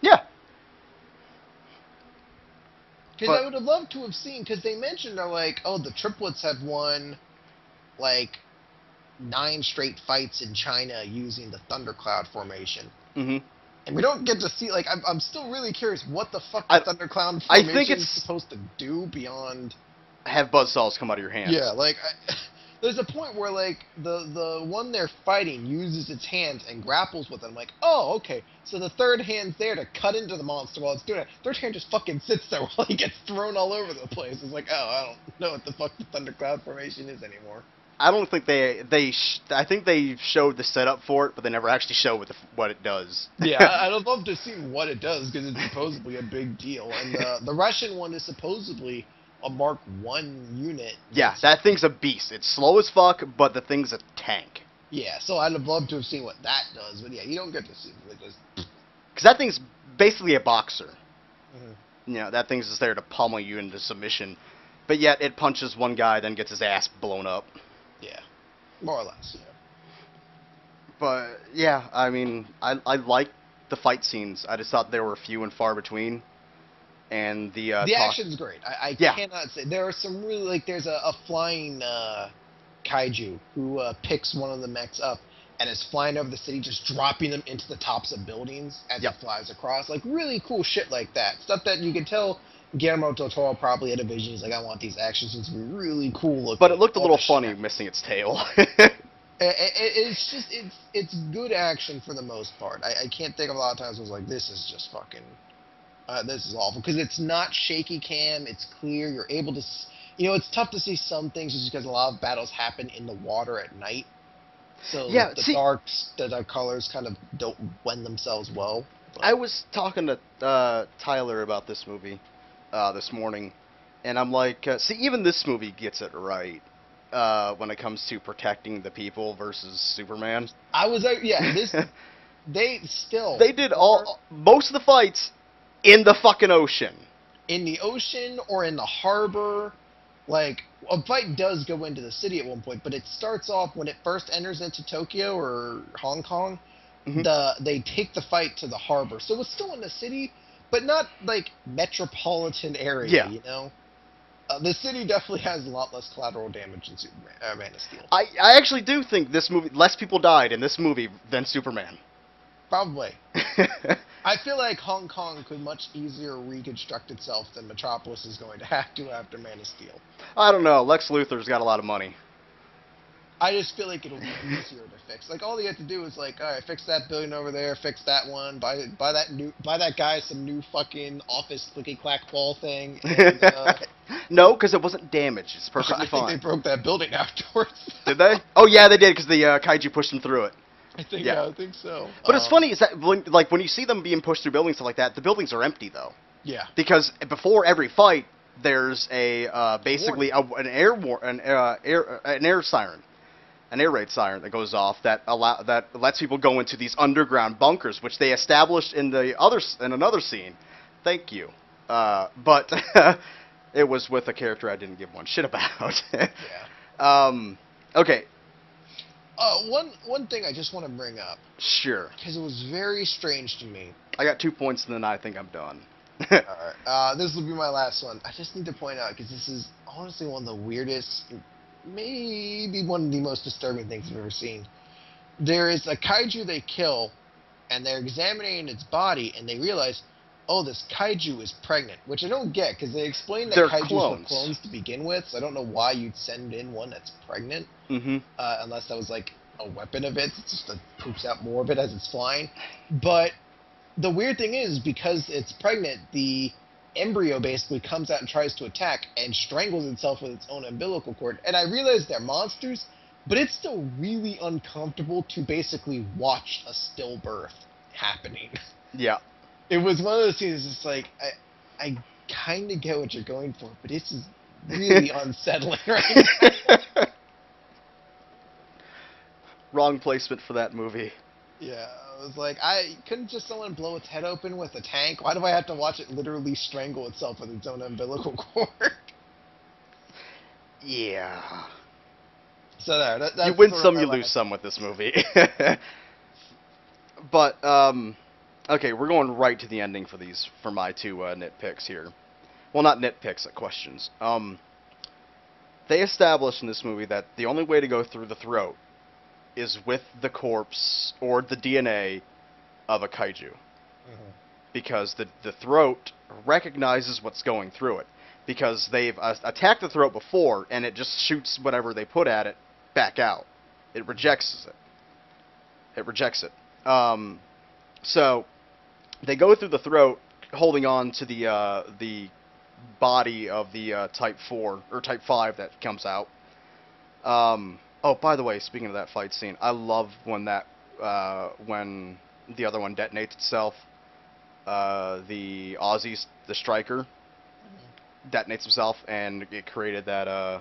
Yeah. Because I would have loved to have seen, because they mentioned they're like, oh, the triplets have won, like, nine straight fights in China using the thundercloud formation. hmm And we don't get to see, like, I'm, I'm still really curious what the fuck I- the thundercloud I formation think is it's- supposed to do beyond. Have buzzsaws come out of your hands. Yeah, like, I, there's a point where, like, the, the one they're fighting uses its hands and grapples with it. I'm like, oh, okay. So the third hand's there to cut into the monster while it's doing it. Third hand just fucking sits there while he gets thrown all over the place. It's like, oh, I don't know what the fuck the thundercloud formation is anymore. I don't think they they sh- I think they showed the setup for it, but they never actually showed what the, what it does. Yeah, I- I'd love to see what it does because it's supposedly a big deal. And uh, the Russian one is supposedly a Mark One unit. yeah, that thing's a beast. It's slow as fuck, but the thing's a tank. Yeah, so I'd have loved to have seen what that does, but yeah, you don't get to see it. Just, Because that thing's basically a boxer. Mhm. You know, that thing's just there to pummel you into submission. But yet it punches one guy, then gets his ass blown up. yeah, more or less. Yeah. But yeah, I mean, I I like the fight scenes. I just thought they were few and far between. And the uh, the talk- action's great. I, I Yeah. cannot say there are some really like there's a, a flying uh, kaiju who uh, picks one of the mechs up and is flying over the city, just dropping them into the tops of buildings as Yep. it flies across. Like really cool shit like that. Stuff that you can tell Guillermo del Toro probably had a vision. He's like, I want these action scenes to be really cool looking. But it looked a little the shit funny missing its tail. It, it, it's just it's it's good action for the most part. I, I can't think of a lot of times I was like, this is just fucking, uh, this is awful because it's not shaky cam. It's clear. You're able to, you know, it's tough to see some things just because a lot of battles happen in the water at night. So Yeah, the see- darks, the colors kind of don't lend themselves well. But- I was talking to uh, Tyler about this movie uh, this morning, and I'm like, uh, see, even this movie gets it right uh, when it comes to protecting the people versus Superman. I was like, yeah, this they still they did all most of the fights in the fucking ocean. in the ocean or in the harbor. Like a fight does go into the city at one point, but it starts off when it first enters into Tokyo or Hong Kong. Mhm. The they take the fight to the harbor, so it's still in the city, but not like metropolitan area. Yeah. You know, uh, the city definitely has a lot less collateral damage than Superman, uh, Man of Steel. I, I actually do think this movie less people died in this movie than Superman. Probably. I feel like Hong Kong could much easier reconstruct itself than Metropolis is going to have to after Man of Steel. I don't know. Lex Luthor's got a lot of money. I just feel like it'll be easier to fix. Like all you have to do is like, all right, fix that building over there, fix that one, buy buy that new buy that guy some new fucking office clicky clack ball thing. And, uh, no, because it wasn't damaged. It's I perfectly think fine. they broke that building afterwards. Did they? Oh yeah, they did because the uh, kaiju pushed them through it. I think Yeah. I think so. But it's Um, funny is that when, like when you see them being pushed through buildings and stuff like that, the buildings are empty though. Yeah. Because before every fight, there's a uh, basically a, an air war, an uh, air an air siren, an air raid siren that goes off that allow that lets people go into these underground bunkers, which they established in the other in another scene. Thank you. Uh, but it was with a character I didn't give one shit about. Yeah. um, okay, Uh, one one thing I just want to bring up sure. because it was very strange to me. I got two points, and then I think I'm done. All right. Uh, this will be my last one. I just need to point out because this is honestly one of the weirdest, maybe one of the most disturbing things I've ever seen. There is a kaiju they kill, and they're examining its body, and they realize, oh, this kaiju is pregnant, which I don't get because they explain that They're kaijus clones. were clones to begin with. So I don't know why you'd send in one that's pregnant mm-hmm. uh, unless that was like a weapon of it. It's just that poops out more of it as it's flying. But the weird thing is because it's pregnant, the embryo basically comes out and tries to attack and strangles itself with its own umbilical cord. And I realize they're monsters, but it's still really uncomfortable to basically watch a stillbirth happening. Yeah. It was one of those scenes. It's like I, I kind of get what you're going for, but this is really unsettling right now. Wrong placement for that movie. Yeah, I was like, I couldn't just someone blow its head open with a tank. Why do I have to watch it literally strangle itself with its own umbilical cord? Yeah. so there, that, that's you win some, you lose some with this movie. but um, okay, we're going right to the ending for these for my two uh, nitpicks here. Well, not nitpicks, uh, questions. Um, they established in this movie that the only way to go through the throat is with the corpse or the DNA of a kaiju. Mhm. because the the throat recognizes what's going through it because they've uh, attacked the throat before and it just shoots whatever they put at it back out. It rejects it. It rejects it. Um, so they go through the throat, holding on to the uh, the body of the uh, Type Four or Type Five that comes out. Um, oh, by the way, speaking of that fight scene, I love when that uh, when the other one detonates itself. Uh, the Aussies, the striker, detonates himself, and it created that uh,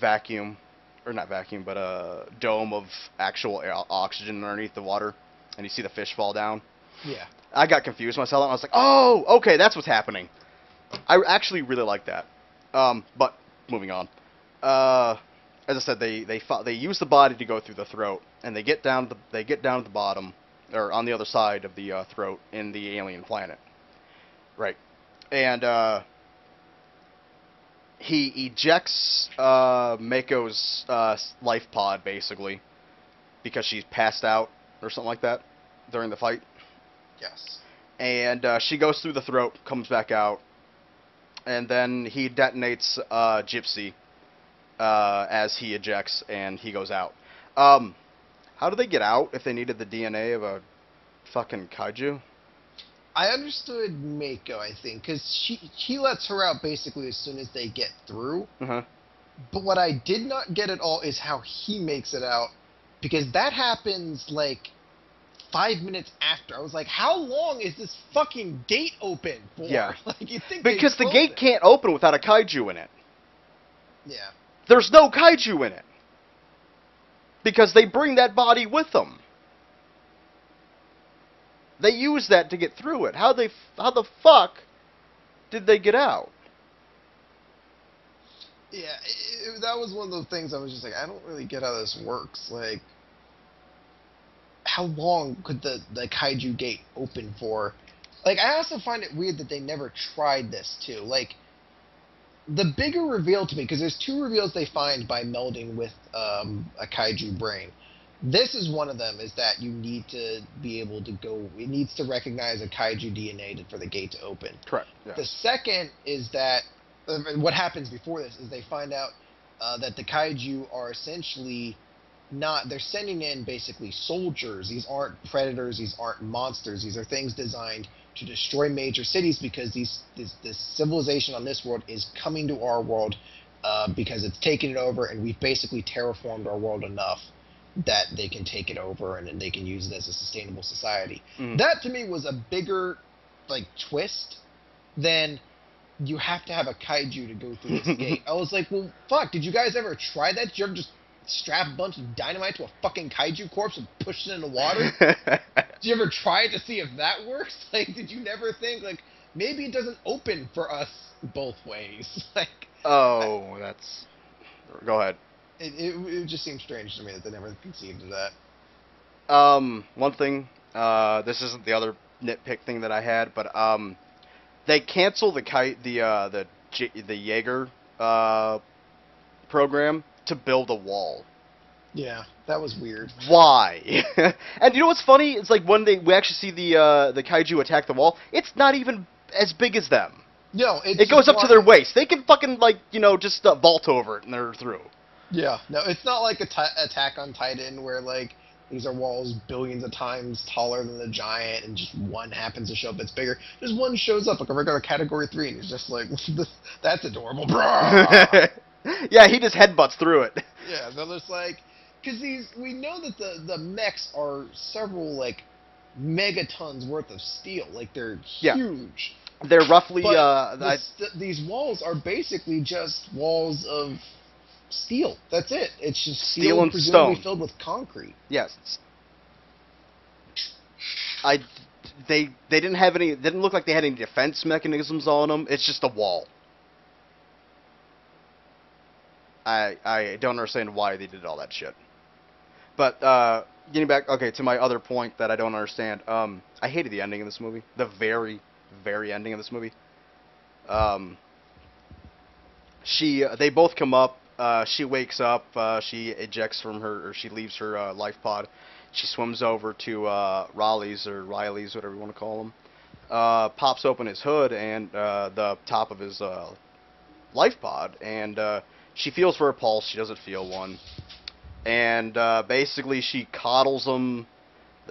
vacuum, or not vacuum, but a dome of actual oxygen underneath the water, and you see the fish fall down. Yeah. I got confused when I saw that. and I was like, oh, okay, that's what's happening. I actually really like that. Um, but moving on. Uh, as I said, they they they use the body to go through the throat, and they get down to the they get down to the bottom, or on the other side of the uh, throat in the alien planet. Right, and uh, he ejects uh, Mako's uh, life pod basically because she's passed out or something like that during the fight Yes. and uh, she goes through the throat, comes back out, and then he detonates uh, Gypsy uh, as he ejects, and he goes out. Um, how do they get out if they needed the DNA of a fucking kaiju? I understood Mako, I think, because she he lets her out basically as soon as they get through. Uh-huh. But what I did not get at all is how he makes it out, because that happens like five minutes after. I was like, how long is this fucking gate open for? Yeah. like you think Because the gate it. can't open without a kaiju in it. Yeah. There's no kaiju in it. Because they bring that body with them. They use that to get through it. How they how the fuck did they get out? Yeah, it, that was one of those things I was just like, I don't really get how this works. Like, how long could the, the kaiju gate open for? Like, I also find it weird that they never tried this too. Like, the bigger reveal to me, because there's two reveals they find by melding with um, a kaiju brain. This is one of them, is that you need to be able to go, it needs to recognize a kaiju DNA to, for the gate to open. Correct. Yeah. The second is that uh, what happens before this is they find out uh, that the kaiju are essentially not. They're sending in basically soldiers. These aren't predators. These aren't monsters. These are things designed to destroy major cities because these this, this civilization on this world is coming to our world uh, because it's taken it over, and we've basically terraformed our world enough that they can take it over and then they can use it as a sustainable society. Mhm. That to me was a bigger like twist than you have to have a kaiju to go through this gate. I was like, well, fuck, did you guys ever try that? Did you ever just strap a bunch of dynamite to a fucking kaiju corpse and push it in the water? did you ever try to see if that works? Like, did you never think, like, maybe it doesn't open for us both ways? like, oh, that's. Go ahead. it, it, it just seems strange to me that they never conceived of that. Um, one thing. Uh, this isn't the other nitpick thing that I had, but um, they cancel the kite the uh the J- the Jaeger uh program to build a wall. Yeah, that was weird. Why? and you know what's funny? It's like when they we actually see the uh the kaiju attack the wall. It's not even as big as them. No, it's It goes up to their waist. They can fucking like you know just uh, vault over it and they're through. Yeah, no, it's not like a Attack on Titan where like these are walls billions of times taller than the giant, and just one happens to show up that's bigger. Just one shows up like a regular Category Three, and it's just like that's adorable, bro. yeah, he just headbutts through it. yeah, they're just like because these we know that the the mechs are several like megatons worth of steel, like they're Yeah. huge. They're roughly But uh I- st- these walls are basically just walls of steel. That's it. It's just steel, Steel and presumably stone. filled with concrete. Yes. I they they didn't have any. Didn't look like they had any defense mechanisms on them. It's just a wall. I I don't understand why they did all that shit. But uh, getting back, okay, to my other point that I don't understand. Um, I hated the ending of this movie. The very very ending of this movie. Um, she they both come up. Uh, she wakes up. Uh, she ejects from her, or she leaves her uh, life pod. She swims over to uh, Raleigh's or Riley's, whatever you want to call him. Uh, pops open his hood and uh, the top of his uh, life pod, and uh, she feels for a pulse. She doesn't feel one, and uh, basically she coddles him.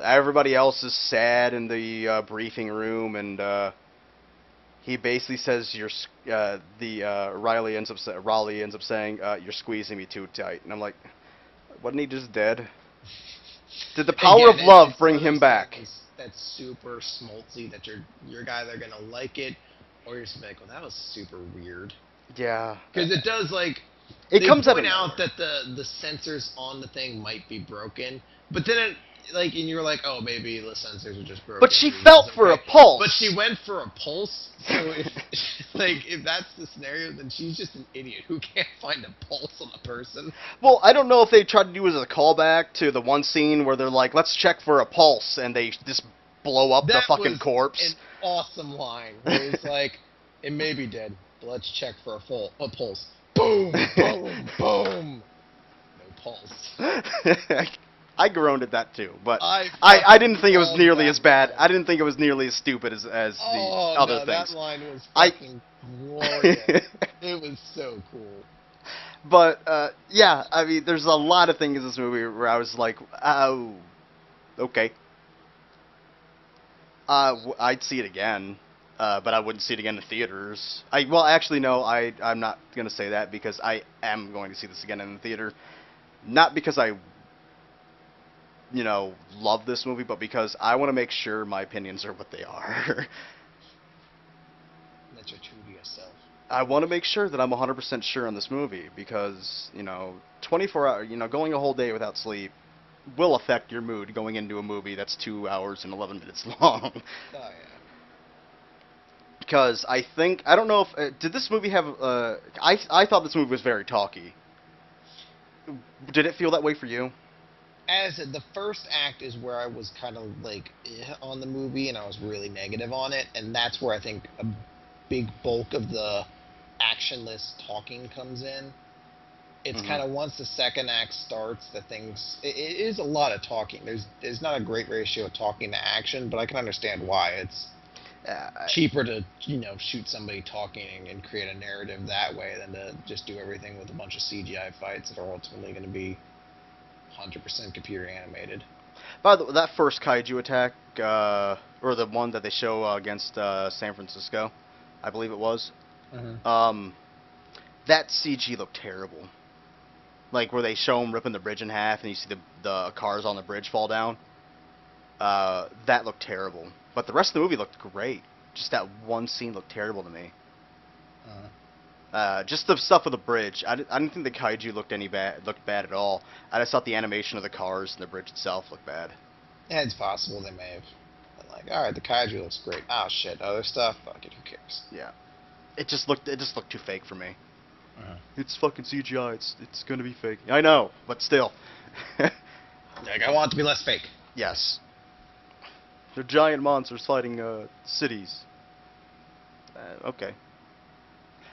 Everybody else is sad in the uh, briefing room, and uh, he basically says you're uh, the uh, Riley ends up sa- Raleigh ends up saying uh, you're squeezing me too tight, and I'm like, wasn't he just dead? Did the power of love bring him back? That's super schmaltzy. That you're you're either gonna like it, or you're just like, well, that was super weird. Yeah, Because it does like it they comes out point out that the the sensors on the thing might be broken, but then it like and you're like, oh, maybe the sensors are just broken. But she felt for a pulse. But she went for a pulse. So if like if that's the scenario, then she's just an idiot who can't find a pulse on a person. Well, I don't know if they tried to do as a callback to the one scene where they're like, "Let's check for a pulse," and they just blow up the fucking corpse. An awesome line. Where it's like, it may be dead, but let's check for a full a pulse. Boom, boom, boom. No pulse. I groaned at that too, but I I, I didn't think it was nearly as bad. line. I didn't think it was nearly as stupid as as the oh, other no, things. that line was I- fucking glorious. it was so cool. But uh, yeah, I mean, there's a lot of things in this movie where I was like, oh, okay. Uh, w- I'd see it again, uh, but I wouldn't see it again in theaters. I well, actually, no, I I'm not gonna say that because I am going to see this again in the theater, not because I, you know, love this movie, but because I want to make sure my opinions are what they are. That you're true to yourself. I want to make sure that I'm 100% sure on this movie because, you know, 24 hour, you know, going a whole day without sleep, will affect your mood going into a movie that's two hours and eleven minutes long. Oh yeah. Because I think I don't know if uh, did this movie have uh I I thought this movie was very talky. Did it feel that way for you? As the first act is where I was kind of like eh, on the movie, and I was really negative on it, and that's where I think a big bulk of the actionless talking comes in. It's Mhm. kind of once the second act starts that things it, it is a lot of talking. There's there's not a great ratio of talking to action, but I can understand why it's Uh, cheaper to you know shoot somebody talking and create a narrative that way than to just do everything with a bunch of CGI fights that are ultimately going to be 100% computer animated. by the way, that first kaiju attack, uh, or the one that they show uh, against uh, San Francisco, I believe it was. Um, that CG looked terrible. Like where they show him ripping the bridge in half, and you see the the cars on the bridge fall down. Uh, that looked terrible. But the rest of the movie looked great. Just that one scene looked terrible to me. Uh, Uh, just the stuff with the bridge. I, I didn't think the kaiju looked any bad looked bad at all. I just thought the animation of the cars and the bridge itself looked bad. yeah, it's possible they may have been like, all right, the kaiju looks great. Oh shit, other stuff. Fuck it, who cares? Yeah, it just looked it just looked too fake for me. Uh-huh. It's fucking CGI. It's it's gonna be fake. I know, but still. Like I want it to be less fake. yes. They're giant monsters fighting uh, cities. Uh, okay.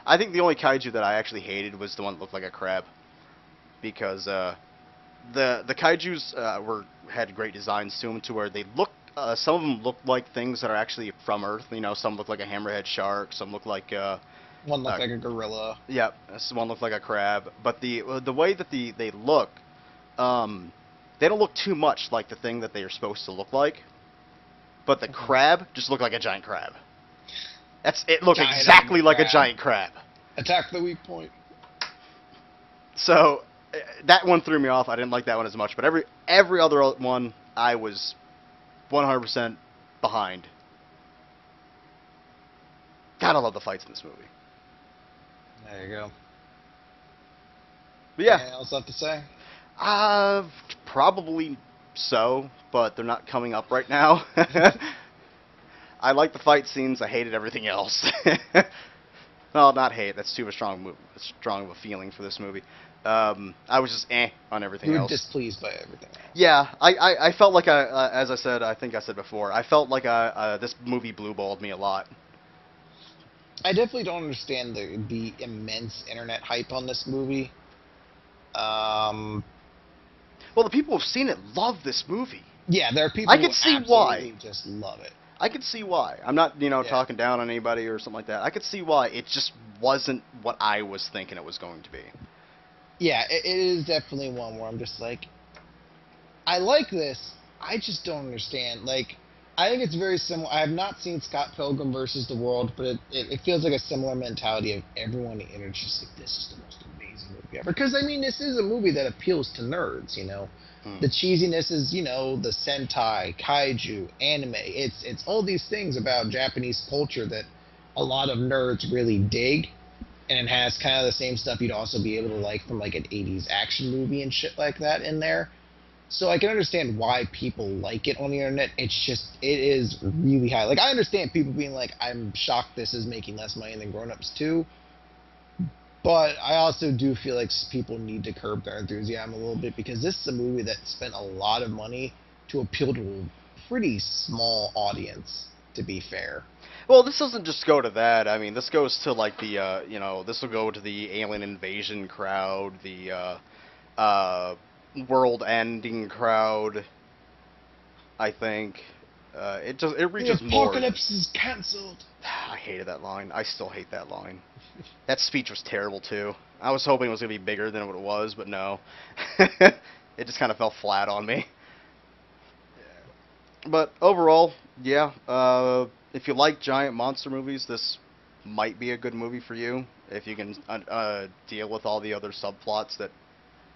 I think the only kaiju that I actually hated was the one that looked like a crab, because uh, the the kaiju's uh, were had great designs to them, to where they look. Uh, some of them look like things that are actually from Earth. You know, some look like a hammerhead shark. Some look like uh, One looked Uh, like a gorilla. yeah, this one looked like a crab. But the uh, the way that the they look, um, they don't look too much like the thing that they are supposed to look like. But the crab just looked like a giant crab. That's it. Looked Giant exactly like a giant crab. Attack the weak point. So uh, that one threw me off. I didn't like that one as much. But every every other one I was 100% behind. Gotta love the fights in this movie. There you go. But yeah, Anything else left to say? Uh, probably so, but they're not coming up right now. I like the fight scenes. I hated everything else. well, not hate. That's too a strong move, strong of a feeling for this movie. Um, I was just eh on everything You were else. displeased by everything else. Yeah, I, I, I felt like I, uh, as I said, I think I said before, I felt like I, uh, this movie blueballed me a lot. I definitely don't understand the the immense internet hype on this movie. Um, Well, the people who've seen it love this movie. yeah, there are people. I can who see why. Just love it. I could see why. I'm not, you know, Yeah. talking down on anybody or something like that. I could see why. It just wasn't what I was thinking it was going to be. Yeah, it, it is definitely one where I'm just like, I like this. I just don't understand. Like, I think it's very similar. I have not seen Scott Pilgrim versus the World, but it, it, it feels like a similar mentality of everyone on the just like, this is the most movie ever. Because, I mean, this is a movie that appeals to nerds, you know? Hmm. The cheesiness is, you know, the Sentai, Kaiju, anime. It's, it's all these things about Japanese culture that a lot of nerds really dig and it has kind of the same stuff you'd also be able to like from like an 80s action movie and shit like that in there so i can understand why people like it on the internet it's just it is really high like i understand people being like i'm shocked this is making less money than grown-ups too but i also do feel like people need to curb their enthusiasm a little bit because this is a movie that spent a lot of money to appeal to a pretty small audience to be fair Well, this doesn't just go to that. I mean, this goes to like the, uh, you know, this will go to the alien invasion crowd, the uh, uh, world-ending crowd. I think uh, it just it reaches the more. apocalypse is cancelled I hated that line. I still hate that line. That speech was terrible too. I was hoping it was gonna be bigger than what it was, but no. it just kind of fell flat on me. But overall, yeah. Uh, if you like giant monster movies, this might be a good movie for you. If you can uh, uh, deal with all the other subplots that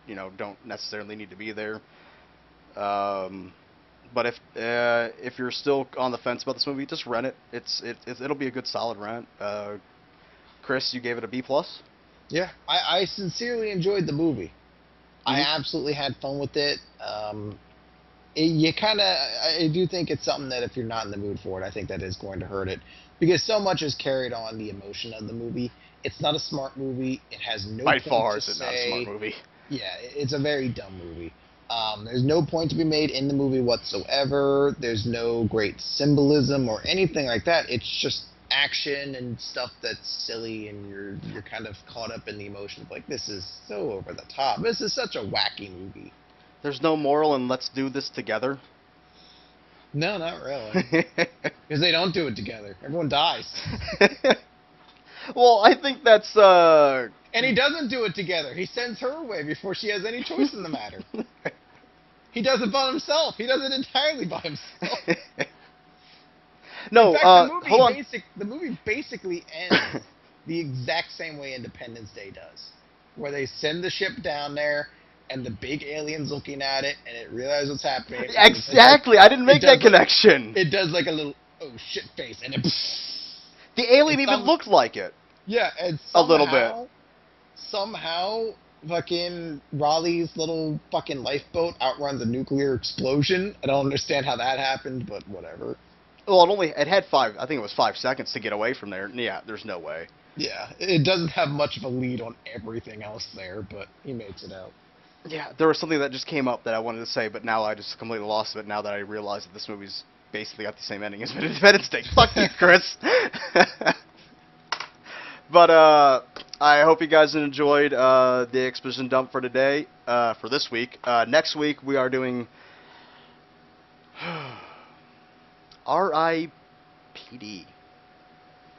you know don't necessarily need to be there. Um, but if uh, if you're still on the fence about this movie, just rent it. It's it, it it'll be a good solid rent. Uh, Chris, you gave it a B plus. Yeah, I, I sincerely enjoyed the movie. I Mhm. absolutely had fun with it. Um, you kind of I do think it's something that if you're not in the mood for it, I think that is going to hurt it because so much is carried on the emotion of the movie. It's not a smart movie. It has no By far, is it not a smart movie? Yeah, it's a very dumb movie. Um, there's no point to be made in the movie whatsoever. There's no great symbolism or anything like that. It's just action and stuff that's silly, and you're you're kind of caught up in the emotion of like this is so over the top. This is such a wacky movie. There's no moral, and let's do this together. No, not really, because they don't do it together. Everyone dies, well, I think that's uh. and he doesn't do it together. He sends her away before she has any choice in the matter. He does it by himself. He does it entirely by himself. No, In fact, uh, the movie hold on. Basic, the movie basically ends the exact same way Independence Day does, where they send the ship down there, and the big alien's looking at it, and it realizes what's happening. it's like- Exactly, I didn't make that connection. it does like a little oh shit face, and it. the alien even some- looked like it. Yeah, and A little somehow- Somehow, fucking Raleigh's little fucking lifeboat outruns a nuclear explosion. I don't understand how that happened, but whatever. Well, it only it had five. I think it was five seconds to get away from there. Yeah, there's no way. Yeah, it doesn't have much of a lead on everything else there, but he makes it out. Yeah, there was something that just came up that I wanted to say, but now I just completely lost it. Now that I realize that this movie's basically got the same ending as Independence Day. Fuck you, Chris. but uh, I hope you guys enjoyed uh, the exposition dump for today, uh, for this week. Uh, next week we are doing R.I.P.D.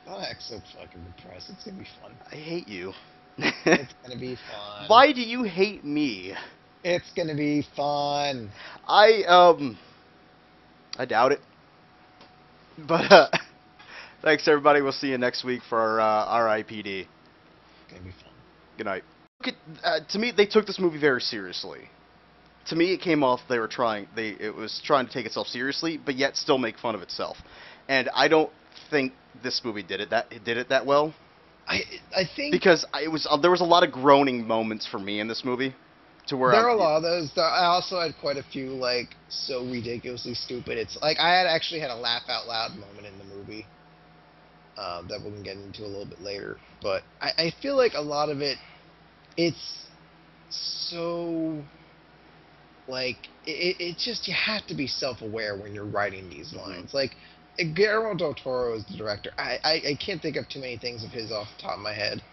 Don't act so fucking depressed. It's gonna be fun. I hate you. It's gonna be fun. Why do you hate me? It's gonna be fun. I um I doubt it. But uh thanks everybody. We'll see you next week for our uh, RIPD. It's gonna be fun. Good night. Look at, uh, to me they took this movie very seriously. To me it came off they were trying they it was trying to take itself seriously but yet still make fun of itself. And I don't think this movie did it that it did it that well I I think because I, it was uh, there was a lot of groaning moments for me in this movie to where there are a lot of those. I also had quite a few like so ridiculously stupid. It's like I had actually had a laugh out loud moment in the movie. Um, that we can get into a little bit later, but I, I feel like a lot of it, it's so like it, it just you have to be self-aware when you're writing these Mhm. lines. Like Guillermo del Toro is the director. I, I I can't think of too many things of his off the top of my head,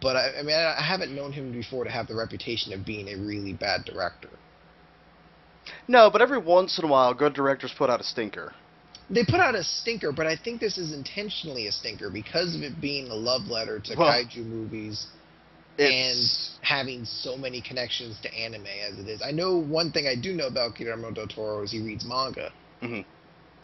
but I, I mean I, I haven't known him before to have the reputation of being a really bad director. No, but every once in a while good directors put out a stinker. They put out a stinker, but I think this is intentionally a stinker because of it being a love letter to Well, kaiju movies It's and having so many connections to anime as it is. I know one thing I do know about Guillermo del Toro is he reads manga. Mhm.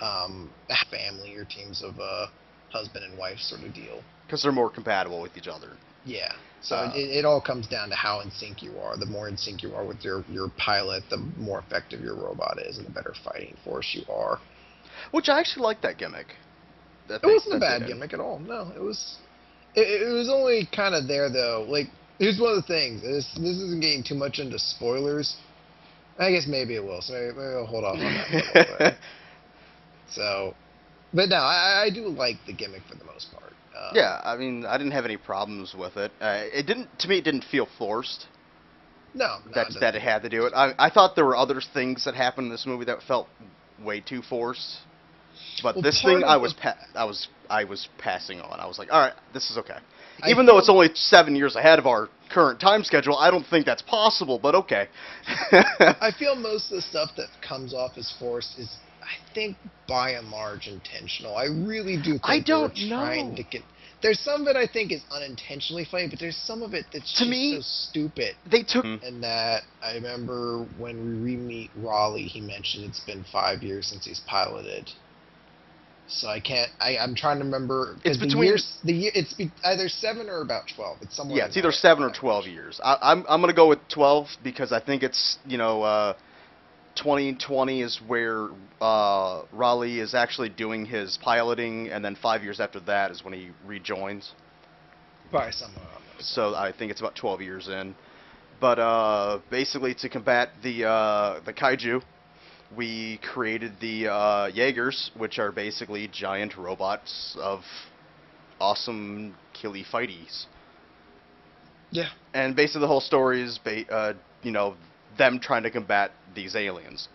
Um, family or teams of uh, husband and wife sort of deal. because they're more compatible with each other. Yeah. So Uh, it, it all comes down to how in sync you are. The more in sync you are with your, your pilot, the more effective your robot is, and the better fighting force you are. Which I actually like that gimmick. That It they- wasn't a bad gimmick at all. No, it was. It, it was only kind of there though. Like here's one of the things. This this isn't getting too much into spoilers. I guess maybe it will. So maybe, maybe I'll hold off on that. for a little bit. So, but no, I, I do like the gimmick for the most part. Uh, yeah, I mean, I didn't have any problems with it. Uh, it didn't, to me, it didn't feel forced No, no that it that it had to do it. I, I thought there were other things that happened in this movie that felt way too forced. But Well, this thing, I was pa- I was I was passing on. I was like, all right, this is okay. I Even though it's only seven years ahead of our current time schedule, I don't think that's possible. But okay. I feel most of the stuff that comes off as forced is, I think, by and large, intentional. I really do think I don't they're trying know. to get. There's some of it I think is unintentionally funny, but there's some of it that's To just me- so stupid. they took. Hmm. And that I remember when we re-meet Raleigh, he mentioned it's been five years since he's piloted. So I can't. I, I'm trying to remember. It's the between- years. The year. It's be, either seven or about twelve. It's somewhere. Yeah, it's either seven or twelve years. I, I'm I'm gonna go with twelve because I think it's you know uh, 2020 is where uh, Raleigh is actually doing his piloting, and then five years after that is when he rejoins. Probably somewhere. So I think it's about 12 years in. But uh, basically, to combat the uh, the kaiju, we created the uh, Jaegers, which are basically giant robots of awesome killy fighties. Yeah. And basically, the whole story is, ba- uh, you know, them trying to combat these aliens,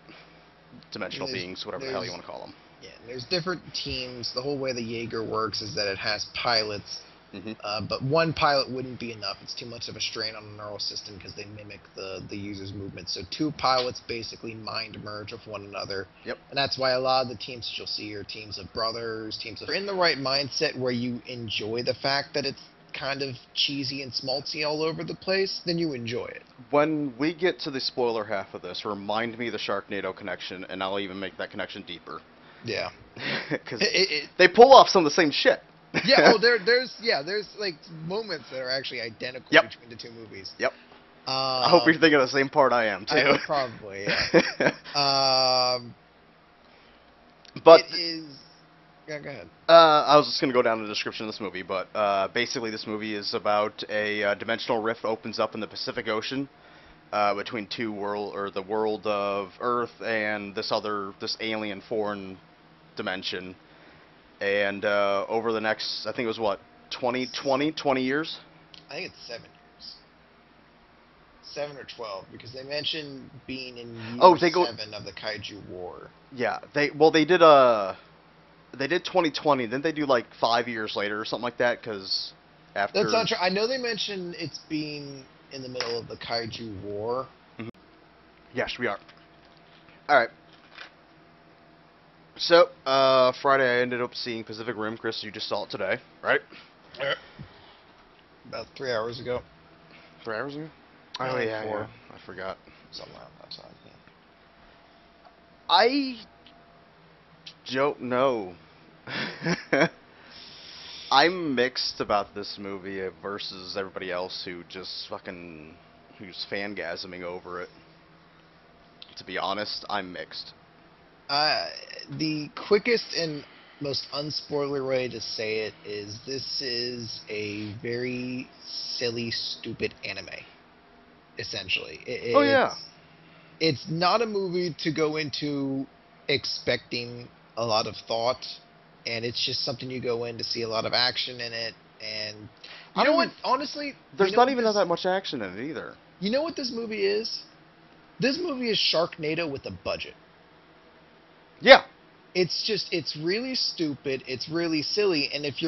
dimensional beings, whatever the hell you want to call them. Yeah, and there's different teams. The whole way the Jaeger works is that it has pilots, hmm uh, but one pilot wouldn't be enough. It's too much of a strain on the neural system because they mimic the the user's movement. So two pilots basically mind merge with one another. Yep. And that's why a lot of the teams that you'll see are teams of brothers, teams of. You're in the right mindset where you enjoy the fact that it's kind of cheesy and schmaltzy all over the place, then you enjoy it. When we get to the spoiler half of this, remind me of the Sharknado connection, and I'll even make that connection deeper. Yeah. Because they pull off some of the same shit. Yeah, oh, there, there's, yeah, there's like moments that are actually identical Yep. between the two movies. Yep. Um, I hope you're thinking of the same part I am, too. I, probably. Yeah. um, but it is. Yeah, go ahead. Uh, I was just going to go down the description of this movie, but uh, basically, this movie is about a uh, dimensional rift opens up in the Pacific Ocean uh, between two world or the world of Earth and this other this alien foreign dimension. And uh, over the next, I think it was what 20, 20, 20 years. I think it's seven years. Seven or twelve, because they mentioned being in year Oh, they go- seven of the Kaiju War. Yeah, they well they did uh they did 2020. Then they do like five years later or something like that because after That's not true. I know they mentioned it's being in the middle of the Kaiju War. Yes, we are. All right. So, uh, Friday I ended up seeing Pacific Rim. Chris, you just saw it today, right? Yeah. About three hours ago. Three hours ago. Uh, Oh yeah, four. yeah. I forgot. Something around that time. Yeah. I don't know. I'm mixed about this movie versus everybody else who just fucking who's fangasming over it. To be honest, I'm mixed. Uh, the quickest and most unspoiler way to say it is this is a very silly, stupid anime. Essentially, It- Oh, yeah. it's- It's not a movie to go into expecting a lot of thought, and it's just something you go in to see a lot of action in it. And I you know what? Honestly, you There's know not even this- that much action in it either. You know what this movie is? This movie is Sharknado with a budget. Yeah, it's just it's really stupid. It's really silly. And if you're